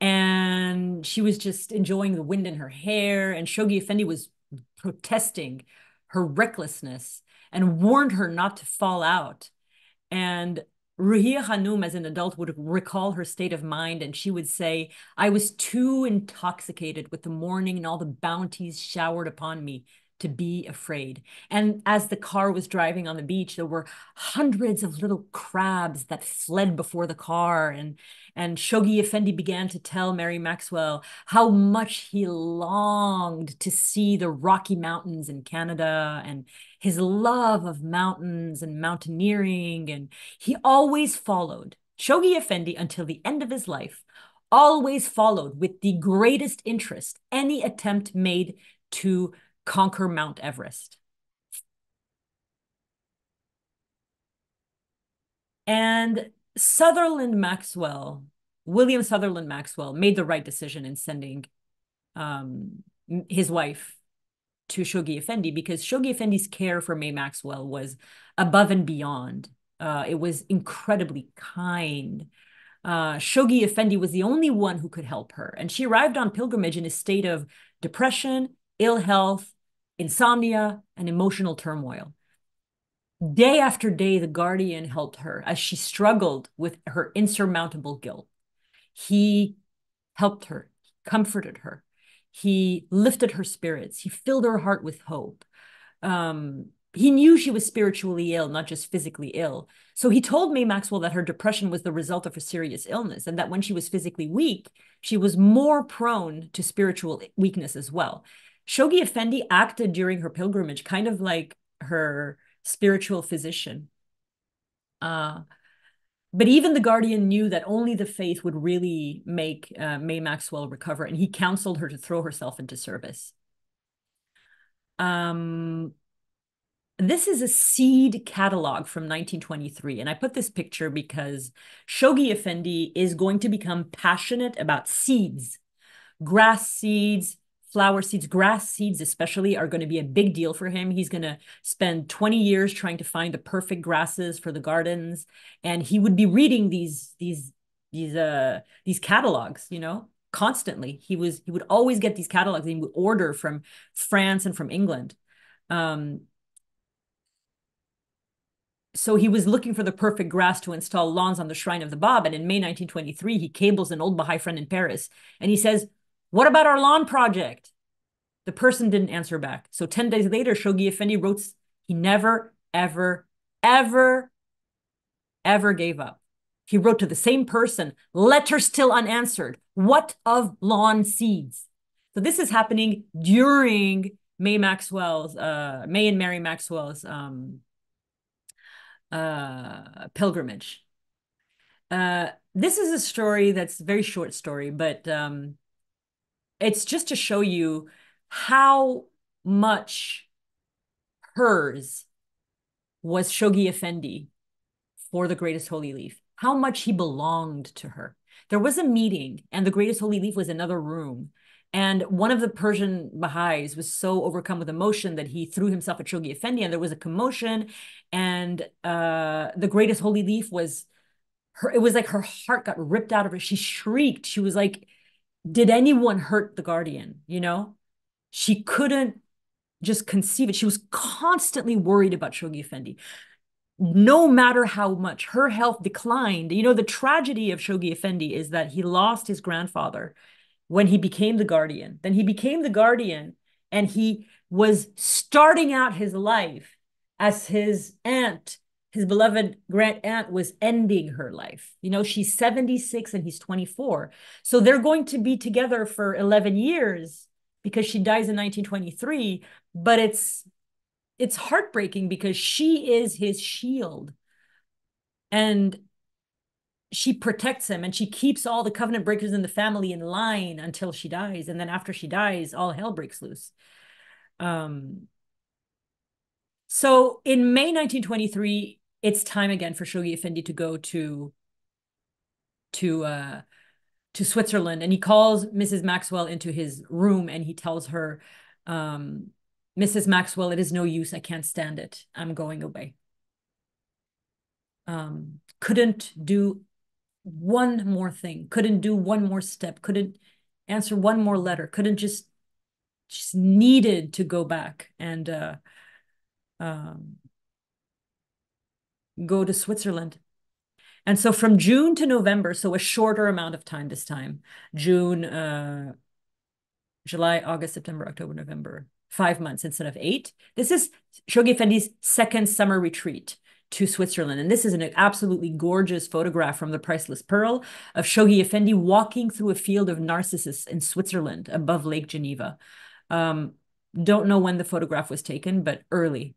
And she was just enjoying the wind in her hair. And Shoghi Effendi was protesting her recklessness and warned her not to fall out. And Ruhiya Hanum, as an adult, would recall her state of mind, and she would say, I was too intoxicated with the morning and all the bounties showered upon me to be afraid. And as the car was driving on the beach, there were hundreds of little crabs that fled before the car. And, and Shoghi Effendi began to tell Mary Maxwell how much he longed to see the Rocky Mountains in Canada and his love of mountains and mountaineering. And he always followed Shoghi Effendi until the end of his life always followed with the greatest interest any attempt made to conquer Mount Everest. And Sutherland Maxwell, William Sutherland Maxwell, made the right decision in sending um, his wife to Shoghi Effendi because Shoghi Effendi's care for May Maxwell was above and beyond. Uh, it was incredibly kind. Uh, Shoghi Effendi was the only one who could help her. And she arrived on pilgrimage in a state of depression, ill health, insomnia, and emotional turmoil. Day after day, the guardian helped her as she struggled with her insurmountable guilt. He helped her, comforted her, he lifted her spirits, he filled her heart with hope. Um, he knew she was spiritually ill, not just physically ill. So he told May Maxwell that her depression was the result of a serious illness and that when she was physically weak, she was more prone to spiritual weakness as well. Shoghi Effendi acted during her pilgrimage kind of like her spiritual physician. Uh, but even the guardian knew that only the faith would really make uh, May Maxwell recover, and he counseled her to throw herself into service. Um, this is a seed catalog from 1923. And I put this picture because Shoghi Effendi is going to become passionate about seeds, grass seeds, flower seeds, grass seeds especially, are going to be a big deal for him. He's going to spend 20 years trying to find the perfect grasses for the gardens. And he would be reading these, these, these, uh, these catalogs, you know, constantly. He was, he would always get these catalogs and he would order from France and from England. Um, so he was looking for the perfect grass to install lawns on the Shrine of the Bab. And in May 1923, he cables an old Baha'i friend in Paris and he says, what about our lawn project? The person didn't answer back. So 10 days later, Shoghi Effendi wrote, he never, ever, ever, ever gave up. He wrote to the same person, letter still unanswered. What of lawn seeds? So this is happening during May Maxwell's, uh, May and Mary Maxwell's um, uh, pilgrimage. Uh, this is a story that's a very short story, but um, it's just to show you how much hers was Shoghi Effendi for the Greatest Holy Leaf, how much he belonged to her. There was a meeting, and the Greatest Holy Leaf was another room. And one of the Persian Baha'is was so overcome with emotion that he threw himself at Shoghi Effendi, and there was a commotion. And uh, the Greatest Holy Leaf was her, it was like her heart got ripped out of her. She shrieked. She was like, did anyone hurt the guardian? You know, she couldn't just conceive it. She was constantly worried about Shoghi Effendi. No matter how much her health declined, you know, the tragedy of Shoghi Effendi is that he lost his grandfather when he became the guardian. Then he became the guardian and he was starting out his life as his aunt his beloved grand aunt was ending her life. You know, she's 76 and he's 24. So they're going to be together for 11 years because she dies in 1923, but it's it's heartbreaking because she is his shield. And she protects him and she keeps all the covenant breakers in the family in line until she dies and then after she dies all hell breaks loose. Um so in May 1923, it's time again for Shoghi Effendi to go to to uh, to Switzerland, and he calls Mrs. Maxwell into his room, and he tells her, um, "Mrs. Maxwell, it is no use. I can't stand it. I'm going away." Um, couldn't do one more thing, couldn't do one more step, couldn't answer one more letter, couldn't just just needed to go back and uh, um, go to Switzerland. And so from June to November, so a shorter amount of time this time, June, uh, July, August, September, October, November, five months instead of eight. This is Shoghi Effendi's second summer retreat to Switzerland. And this is an absolutely gorgeous photograph from the Priceless Pearl of Shoghi Effendi walking through a field of narcissus in Switzerland above Lake Geneva. Um, don't know when the photograph was taken, but early.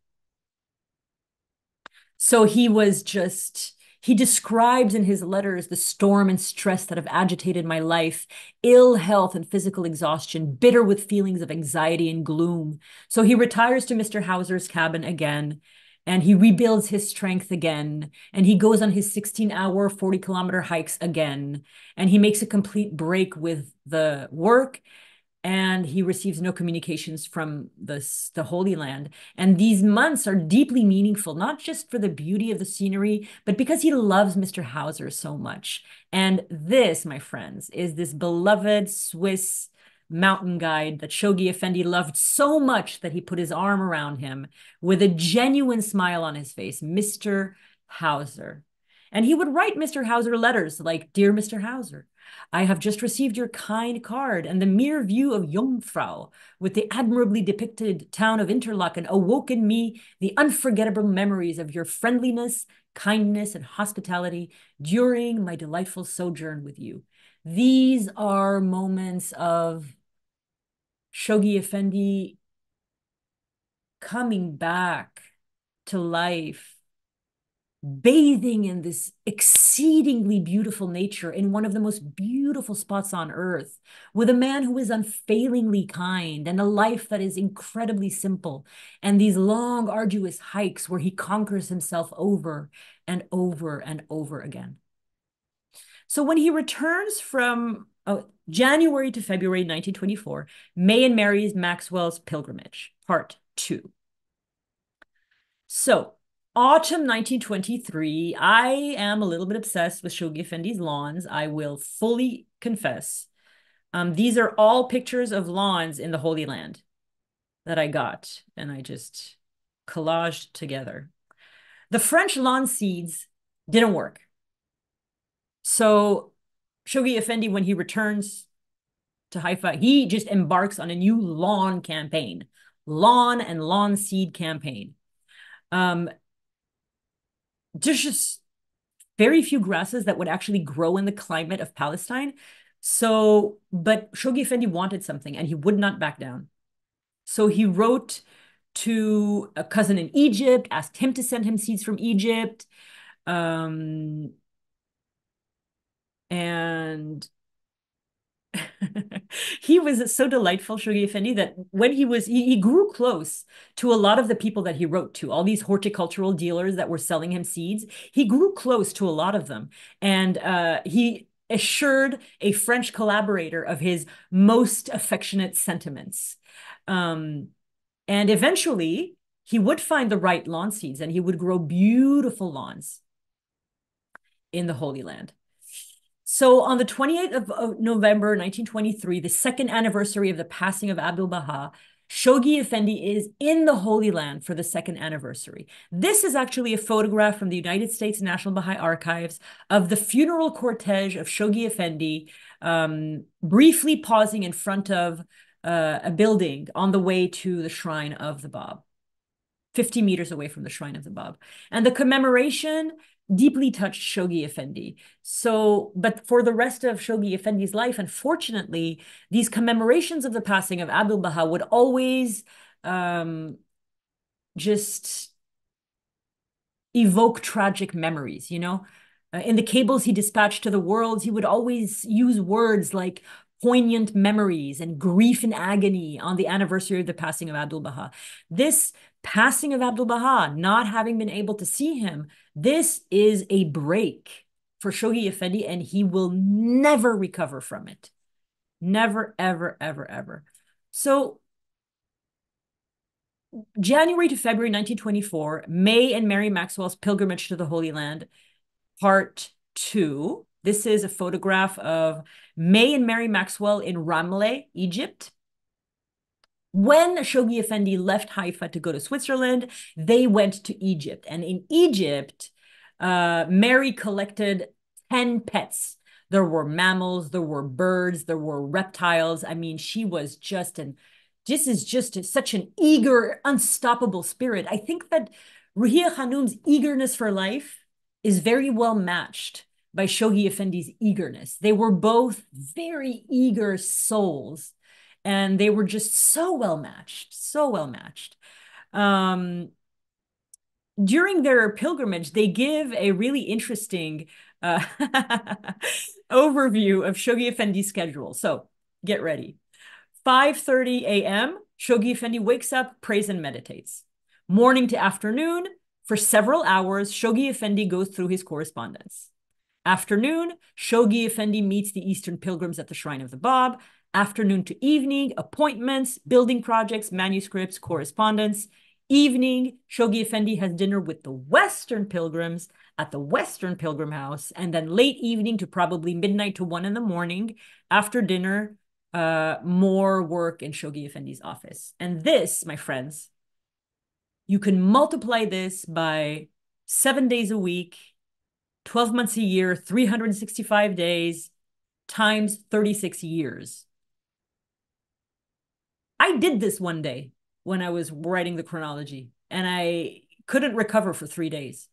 So he was just, he describes in his letters the storm and stress that have agitated my life, ill health and physical exhaustion, bitter with feelings of anxiety and gloom. So he retires to Mr. Hauser's cabin again and he rebuilds his strength again and he goes on his 16 hour 40 kilometer hikes again and he makes a complete break with the work and he receives no communications from the, the Holy Land. And these months are deeply meaningful, not just for the beauty of the scenery, but because he loves Mr. Hauser so much. And this, my friends, is this beloved Swiss mountain guide that Shoghi Effendi loved so much that he put his arm around him with a genuine smile on his face, Mr. Hauser. And he would write Mr. Hauser letters like, Dear Mr. Hauser, I have just received your kind card, and the mere view of Jungfrau with the admirably depicted town of Interlaken awoke in me the unforgettable memories of your friendliness, kindness, and hospitality during my delightful sojourn with you. These are moments of Shoghi Effendi coming back to life, bathing in this exceedingly beautiful nature in one of the most beautiful spots on earth, with a man who is unfailingly kind and a life that is incredibly simple, and these long, arduous hikes where he conquers himself over and over and over again. So when he returns from oh, January to February 1924, May and Mary's Maxwell's Pilgrimage, Part 2. So autumn 1923, I am a little bit obsessed with Shoghi Effendi's lawns. I will fully confess. Um, these are all pictures of lawns in the Holy Land that I got, and I just collaged together. The French lawn seeds didn't work. So Shoghi Effendi, when he returns to Haifa, he just embarks on a new lawn campaign, lawn and lawn seed campaign. Um, there's just very few grasses that would actually grow in the climate of Palestine. So, but Shoghi Effendi wanted something and he would not back down. So he wrote to a cousin in Egypt, asked him to send him seeds from Egypt. Um, and he was so delightful, Shoghi Effendi, that when he was, he, he, grew close to a lot of the people that he wrote to, all these horticultural dealers that were selling him seeds. He grew close to a lot of them. And uh, he assured a French collaborator of his most affectionate sentiments. Um, and eventually, he would find the right lawn seeds and he would grow beautiful lawns in the Holy Land. So on the 28th of, November 1923, the second anniversary of the passing of Abdul Baha, Shoghi Effendi is in the Holy Land for the second anniversary. This is actually a photograph from the United States National Baha'i Archives of the funeral cortege of Shoghi Effendi, um, briefly pausing in front of uh, a building on the way to the shrine of the Bab, 50 meters away from the shrine of the Bab. And the commemoration deeply touched Shoghi Effendi. So, but for the rest of Shoghi Effendi's life, unfortunately, these commemorations of the passing of Abdul Baha would always um, just evoke tragic memories, you know? Uh, in the cables he dispatched to the world, he would always use words like poignant memories and grief and agony on the anniversary of the passing of Abdul Baha. This passing of Abdul Baha, not having been able to see him, this is a break for Shoghi Effendi and he will never recover from it. Never, ever, ever, ever. So January to February 1924, May and Mary Maxwell's pilgrimage to the Holy Land, part two. This is a photograph of May and Mary Maxwell in Ramleh, Egypt. When Shoghi Effendi left Haifa to go to Switzerland, they went to Egypt. And in Egypt, uh, Mary collected 10 pets. There were mammals, there were birds, there were reptiles. I mean, she was just an this is just such an eager, unstoppable spirit. I think that Ruhiyyih Khanum's eagerness for life is very well matched by Shoghi Effendi's eagerness. They were both very eager souls, and they were just so well matched, so well matched. Um, during their pilgrimage, they give a really interesting uh, overview of Shoghi Effendi's schedule. So get ready. 5.30 a.m., Shoghi Effendi wakes up, prays and meditates. Morning to afternoon, for several hours, Shoghi Effendi goes through his correspondence. Afternoon, Shoghi Effendi meets the Eastern pilgrims at the Shrine of the Bab. Afternoon to evening, appointments, building projects, manuscripts, correspondence. Evening, Shoghi Effendi has dinner with the Western pilgrims at the Western Pilgrim House. And then late evening to probably midnight to one in the morning. After dinner, uh, more work in Shoghi Effendi's office. And this, my friends, you can multiply this by seven days a week, 12 months a year, 365 days, times 36 years. I did this one day when I was writing the chronology, and I couldn't recover for three days.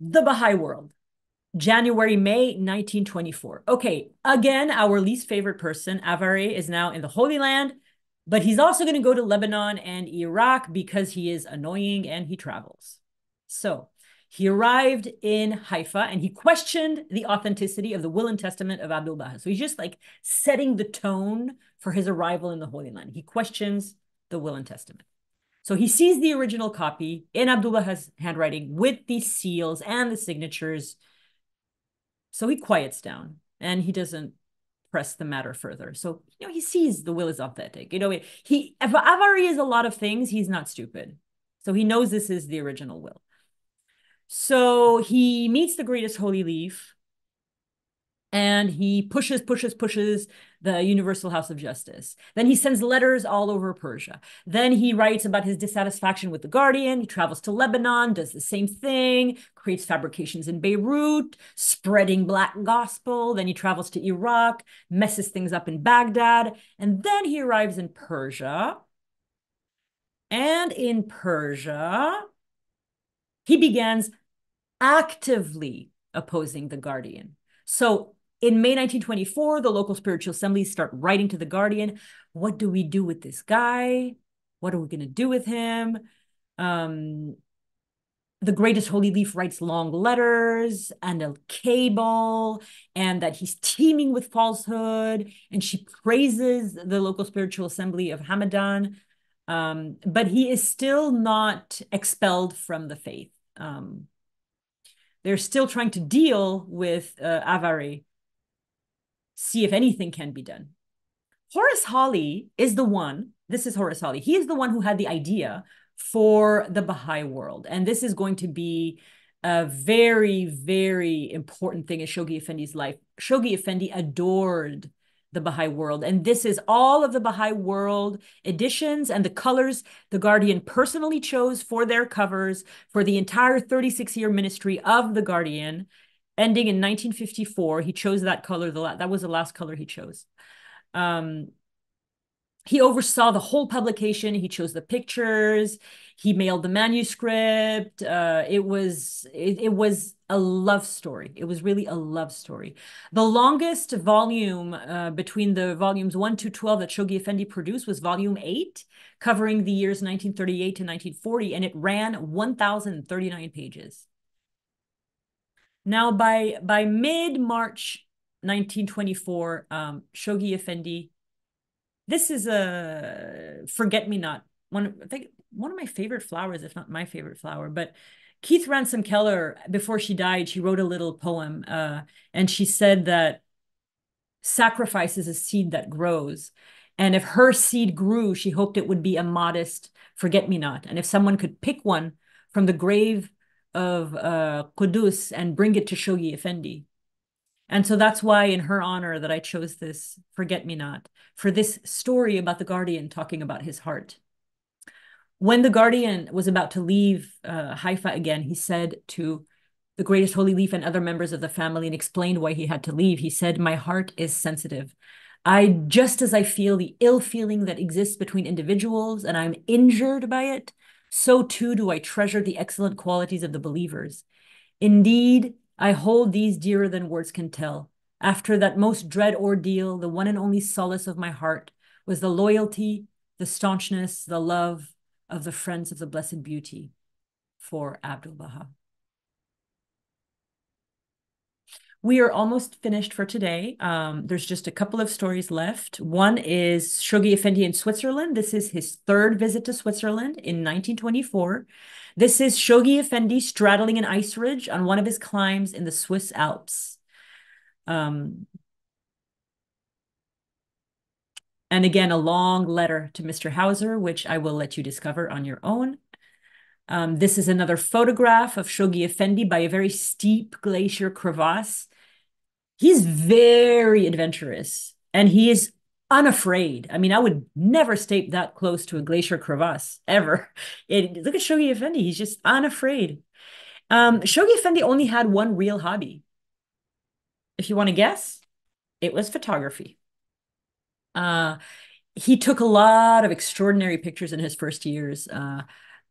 The Baha'i world. January, May 1924. Okay, again, our least favorite person, Avari, is now in the Holy Land, but he's also going to go to Lebanon and Iraq because he is annoying and he travels. So he arrived in Haifa and he questioned the authenticity of the will and testament of Abdul Baha. So he's just like setting the tone for his arrival in the Holy Land. He questions the will and testament. So he sees the original copy in Abdullah's handwriting with the seals and the signatures so he quiets down and he doesn't press the matter further. So, you know, he sees the will is authentic. You know, he, Avari is a lot of things, he's not stupid. So he knows this is the original will. So he meets the greatest holy leaf and he pushes, pushes, pushes the Universal House of Justice. Then he sends letters all over Persia. Then he writes about his dissatisfaction with the Guardian. He travels to Lebanon, does the same thing, creates fabrications in Beirut, spreading black gospel. Then he travels to Iraq, messes things up in Baghdad. And then he arrives in Persia. And in Persia, he begins actively opposing the Guardian. So in May 1924, the local spiritual assemblies start writing to the Guardian. What do we do with this guy? What are we going to do with him? Um, the greatest holy leaf writes long letters and a cable, and that he's teeming with falsehood. And she praises the local spiritual assembly of Hamadan. Um, but he is still not expelled from the faith. Um, they're still trying to deal with uh, Avari see if anything can be done. Horace Holley is the one, this is Horace Holley, he is the one who had the idea for the Baha'i world. And this is going to be a very, very important thing in Shoghi Effendi's life. Shoghi Effendi adored the Baha'i world. And this is all of the Baha'i world editions and the colors the Guardian personally chose for their covers for the entire 36 year ministry of the Guardian ending in 1954. He chose that color. The that was the last color he chose. Um, he oversaw the whole publication. He chose the pictures. He mailed the manuscript. Uh, it was it, it was a love story. It was really a love story. The longest volume uh, between the volumes 1 to 12 that Shoghi Effendi produced was volume 8, covering the years 1938 to 1940, and it ran 1,039 pages. Now, by by mid March 1924, um, Shoghi Effendi, this is a forget me not one. I think one of my favorite flowers, if not my favorite flower, but Keith Ransom Kehler, before she died, she wrote a little poem, uh, and she said that sacrifice is a seed that grows. And if her seed grew, she hoped it would be a modest forget me not. And if someone could pick one from the grave of uh, Quddus and bring it to Shoghi Effendi. And so that's why, in her honor, that I chose this forget me not for this story about the guardian talking about his heart. When the guardian was about to leave uh, Haifa again, he said to the greatest holy leaf and other members of the family and explained why he had to leave. He said, My heart is sensitive. I just as I feel the ill feeling that exists between individuals and I'm injured by it, so too do I treasure the excellent qualities of the believers. Indeed, I hold these dearer than words can tell. After that most dread ordeal, the one and only solace of my heart was the loyalty, the staunchness, the love of the friends of the Blessed Beauty for Abdul Baha. We are almost finished for today. Um, there's just a couple of stories left. One is Shoghi Effendi in Switzerland. This is his third visit to Switzerland in 1924. This is Shoghi Effendi straddling an ice ridge on one of his climbs in the Swiss Alps. Um, and again, a long letter to Mr. Hauser, which I will let you discover on your own. Um, this is another photograph of Shoghi Effendi by a very steep glacier crevasse. He's very adventurous and he is unafraid. I mean, I would never step that close to a glacier crevasse ever. It, look at Shoghi Effendi. He's just unafraid. Um, Shoghi Effendi only had one real hobby. If you want to guess, it was photography. Uh, he took a lot of extraordinary pictures in his first years. Uh,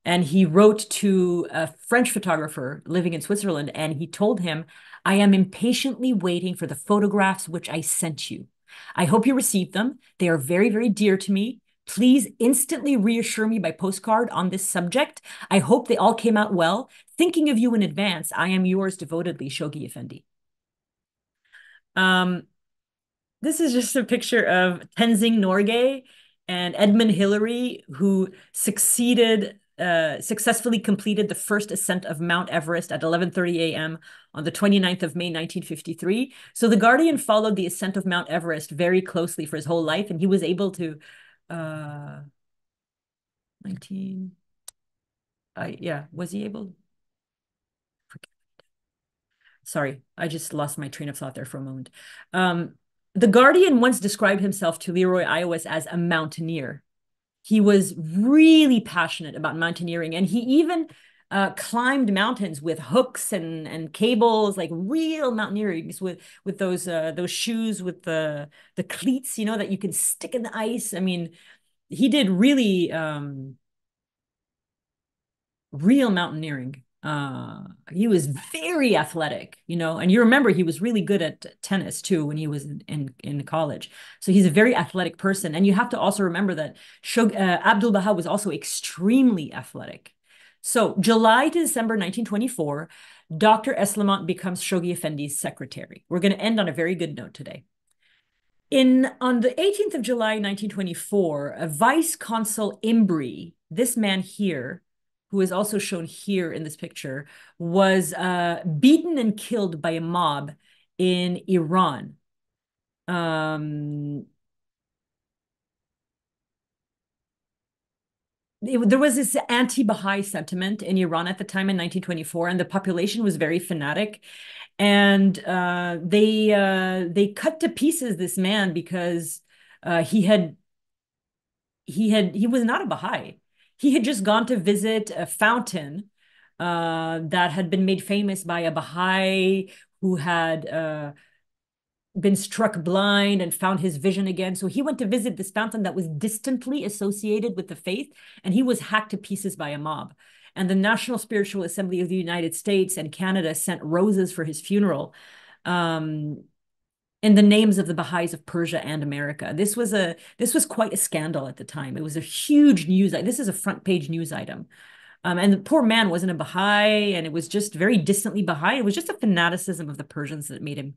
and he wrote to a French photographer living in Switzerland, and he told him, I am impatiently waiting for the photographs which I sent you. I hope you received them. They are very, very dear to me. Please instantly reassure me by postcard on this subject. I hope they all came out well. Thinking of you in advance, I am yours devotedly, Shoghi Effendi. Um, this is just a picture of Tenzing Norgay and Edmund Hillary, who succeeded uh, successfully completed the first ascent of Mount Everest at 11:30 a.m. on the 29th of May 1953. So the Guardian followed the ascent of Mount Everest very closely for his whole life, and he was able to uh 19 I yeah, was he able Sorry, I just lost my train of thought there for a moment. Um, the Guardian once described himself to Leroy Ioas as a mountaineer he was really passionate about mountaineering and he even uh, climbed mountains with hooks and and cables, like real mountaineering with with those uh, those shoes with the the cleats, you know, that you can stick in the ice. I mean, he did really um, real mountaineering. Uh, he was very athletic, you know, and you remember he was really good at tennis too when he was in, in, in college. So he's a very athletic person. And you have to also remember that Shog, uh, Abdul Baha was also extremely athletic. So July to December 1924, Dr. Esslemont becomes Shoghi Effendi's secretary. We're going to end on a very good note today. In on the 18th of July 1924, a vice consul Imbrie, this man here, who is also shown here in this picture, was uh, beaten and killed by a mob in Iran. Um, it, there was this anti-Baha'i sentiment in Iran at the time in 1924, and the population was very fanatic. And uh, they uh, they cut to pieces this man because uh, he had he had he was not a Baha'i he had just gone to visit a fountain uh, that had been made famous by a Baha'i who had uh, been struck blind and found his vision again. So he went to visit this fountain that was distantly associated with the faith, and he was hacked to pieces by a mob. And the National Spiritual Assembly of the United States and Canada sent roses for his funeral. Um, in the names of the Baha'is of Persia and America. This was a this was quite a scandal at the time. It was a huge news. This is a front page news item. Um, and the poor man wasn't a Baha'i, and it was just very distantly Baha'i. It was just a fanaticism of the Persians that made him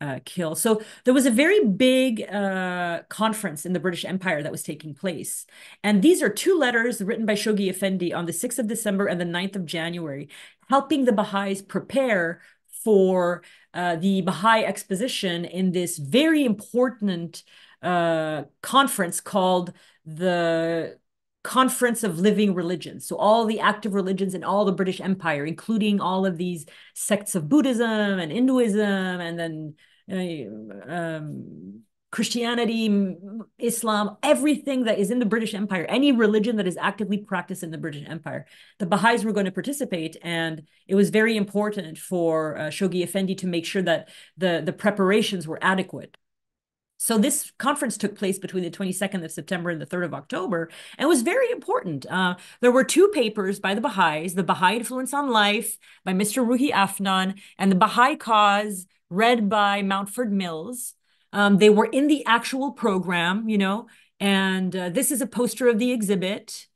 uh, kill. So there was a very big uh, conference in the British Empire that was taking place. And these are two letters written by Shoghi Effendi on the 6th of December and the 9th of January, helping the Baha'is prepare for uh, the Baha'i exposition in this very important uh, conference called the Conference of Living Religions. So all the active religions in all the British Empire, including all of these sects of Buddhism and Hinduism, and then uh, um, Christianity, Islam, everything that is in the British Empire, any religion that is actively practiced in the British Empire, the Baha'is were going to participate. And it was very important for uh, Shoghi Effendi to make sure that the, the preparations were adequate. So this conference took place between the 22nd of September and the 3rd of October and was very important. Uh, there were two papers by the Baha'is, The Baha'i Influence on Life by Mr. Ruhi Afnan and The Baha'i Cause read by Mountfort Mills. Um, they were in the actual program, you know, and uh, this is a poster of the exhibit.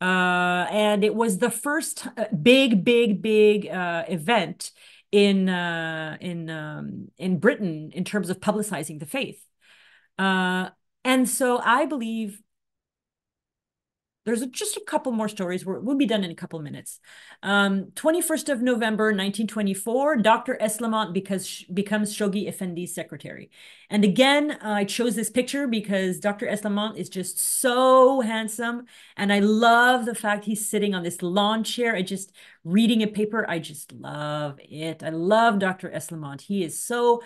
Uh, and it was the first uh, big, big, big uh, event in uh, in um, in Britain in terms of publicizing the faith. Uh, and so I believe there's just a couple more stories. we will be done in a couple minutes. Um, 21st of November, 1924, Dr. Esslemont because, becomes Shoghi Effendi's secretary. And again, I chose this picture because Dr. Esslemont is just so handsome. And I love the fact he's sitting on this lawn chair and just reading a paper. I just love it. I love Dr. Esslemont. He is so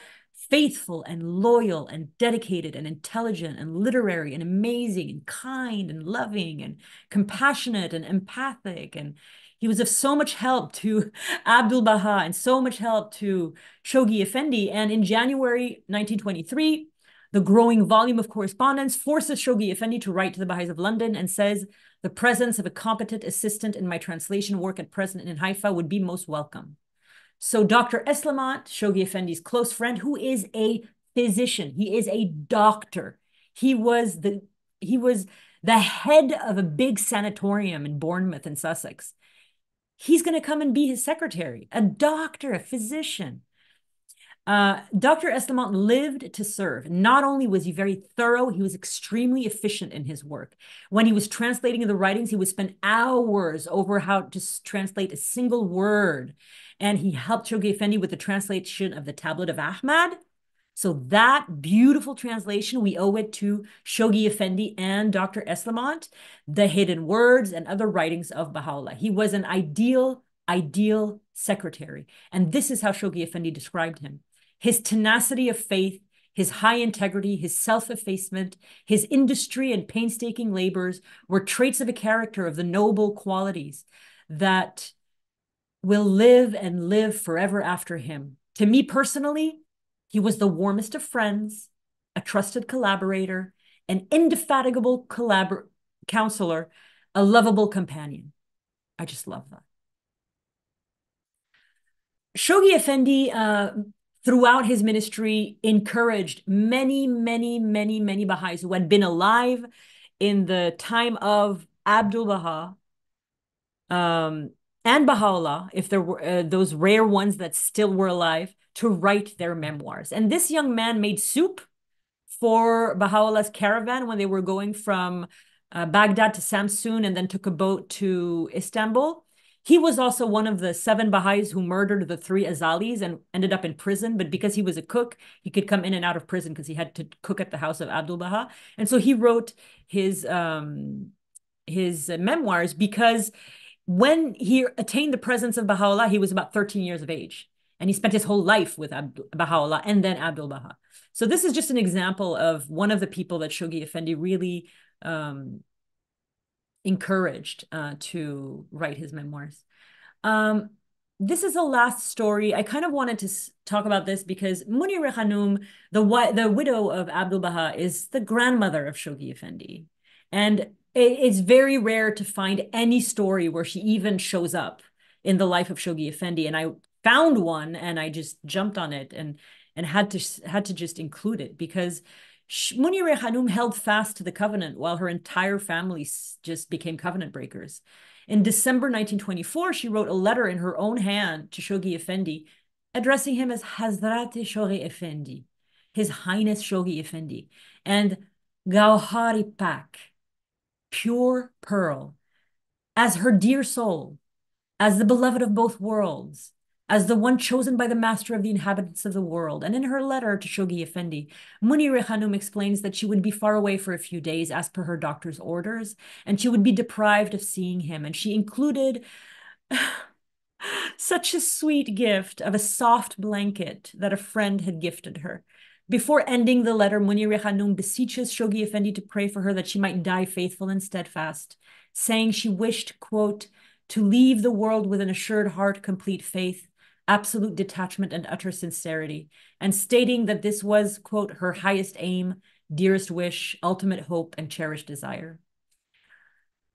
faithful and loyal and dedicated and intelligent and literary and amazing and kind and loving and compassionate and empathic and he was of so much help to Abdul Baha and so much help to Shoghi Effendi. And in January 1923, the growing volume of correspondence forces Shoghi Effendi to write to the Baha'is of London and says, the presence of a competent assistant in my translation work at present in Haifa would be most welcome. So Dr. Esslemont, Shoghi Effendi's close friend, who is a physician, he is a doctor. He was the he was the head of a big sanatorium in Bournemouth in Sussex. He's going to come and be his secretary, a doctor, a physician. Uh, Dr. Esslemont lived to serve. Not only was he very thorough, he was extremely efficient in his work. When he was translating the writings, he would spend hours over how to translate a single word and he helped Shoghi Effendi with the translation of the Tablet of Ahmad. So that beautiful translation, we owe it to Shoghi Effendi and Dr. Esslemont, the hidden words and other writings of Baha'u'llah. He was an ideal, ideal secretary. And this is how Shoghi Effendi described him. His tenacity of faith, his high integrity, his self-effacement, his industry and painstaking labors were traits of a character of the noble qualities that will live and live forever after him. To me personally, he was the warmest of friends, a trusted collaborator, an indefatigable collabor- counselor, a lovable companion. I just love that. Shoghi Effendi, uh, throughout his ministry, encouraged many, many, many, many Baha'is who had been alive in the time of Abdul Baha, um, and Baha'u'llah, if there were uh, those rare ones that still were alive, to write their memoirs. And this young man made soup for Baha'u'llah's caravan when they were going from uh, Baghdad to Samsun and then took a boat to Istanbul. He was also one of the seven Baha'is who murdered the three Azalis and ended up in prison. But because he was a cook, he could come in and out of prison because he had to cook at the house of Abdul Baha. And so he wrote his um, his memoirs because when he attained the presence of Baha'u'llah, he was about 13 years of age. And he spent his whole life with Baha'u'llah and then Abdul Baha. So this is just an example of one of the people that Shoghi Effendi really um, encouraged uh, to write his memoirs. Um, this is the last story. I kind of wanted to talk about this because Munira Khanum, the, the widow of Abdul Baha, is the grandmother of Shoghi Effendi. And it's very rare to find any story where she even shows up in the life of Shoghi Effendi. And I found one and I just jumped on it and and had to had to just include it because Munira Khanum held fast to the covenant while her entire family just became covenant breakers. In December 1924, she wrote a letter in her own hand to Shoghi Effendi, addressing him as Hazrat Shoghi Effendi, His Highness Shoghi Effendi, and Gauhari Pak, pure pearl, as her dear soul, as the beloved of both worlds, as the one chosen by the master of the inhabitants of the world. And in her letter to Shoghi Effendi, Munir Khanum explains that she would be far away for a few days as per her doctor's orders, and she would be deprived of seeing him. And she included such a sweet gift of a soft blanket that a friend had gifted her. Before ending the letter, Munir Khanum beseeches Shoghi Effendi to pray for her that she might die faithful and steadfast, saying she wished, quote, to leave the world with an assured heart, complete faith, absolute detachment, and utter sincerity, and stating that this was, quote, her highest aim, dearest wish, ultimate hope, and cherished desire.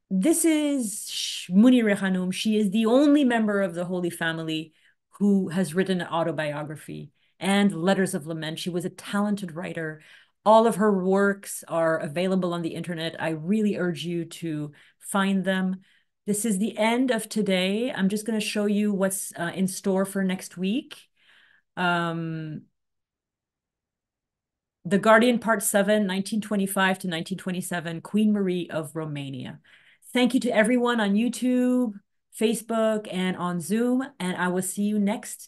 This is Munir Khanum. She is the only member of the Holy Family who has written an autobiography and letters of lament. She was a talented writer. All of her works are available on the internet. I really urge you to find them. This is the end of today. I'm just going to show you what's uh, in store for next week. Um, the Guardian Part 7, 1925 to 1927, Queen Marie of Romania. Thank you to everyone on YouTube, Facebook, and on Zoom, and I will see you next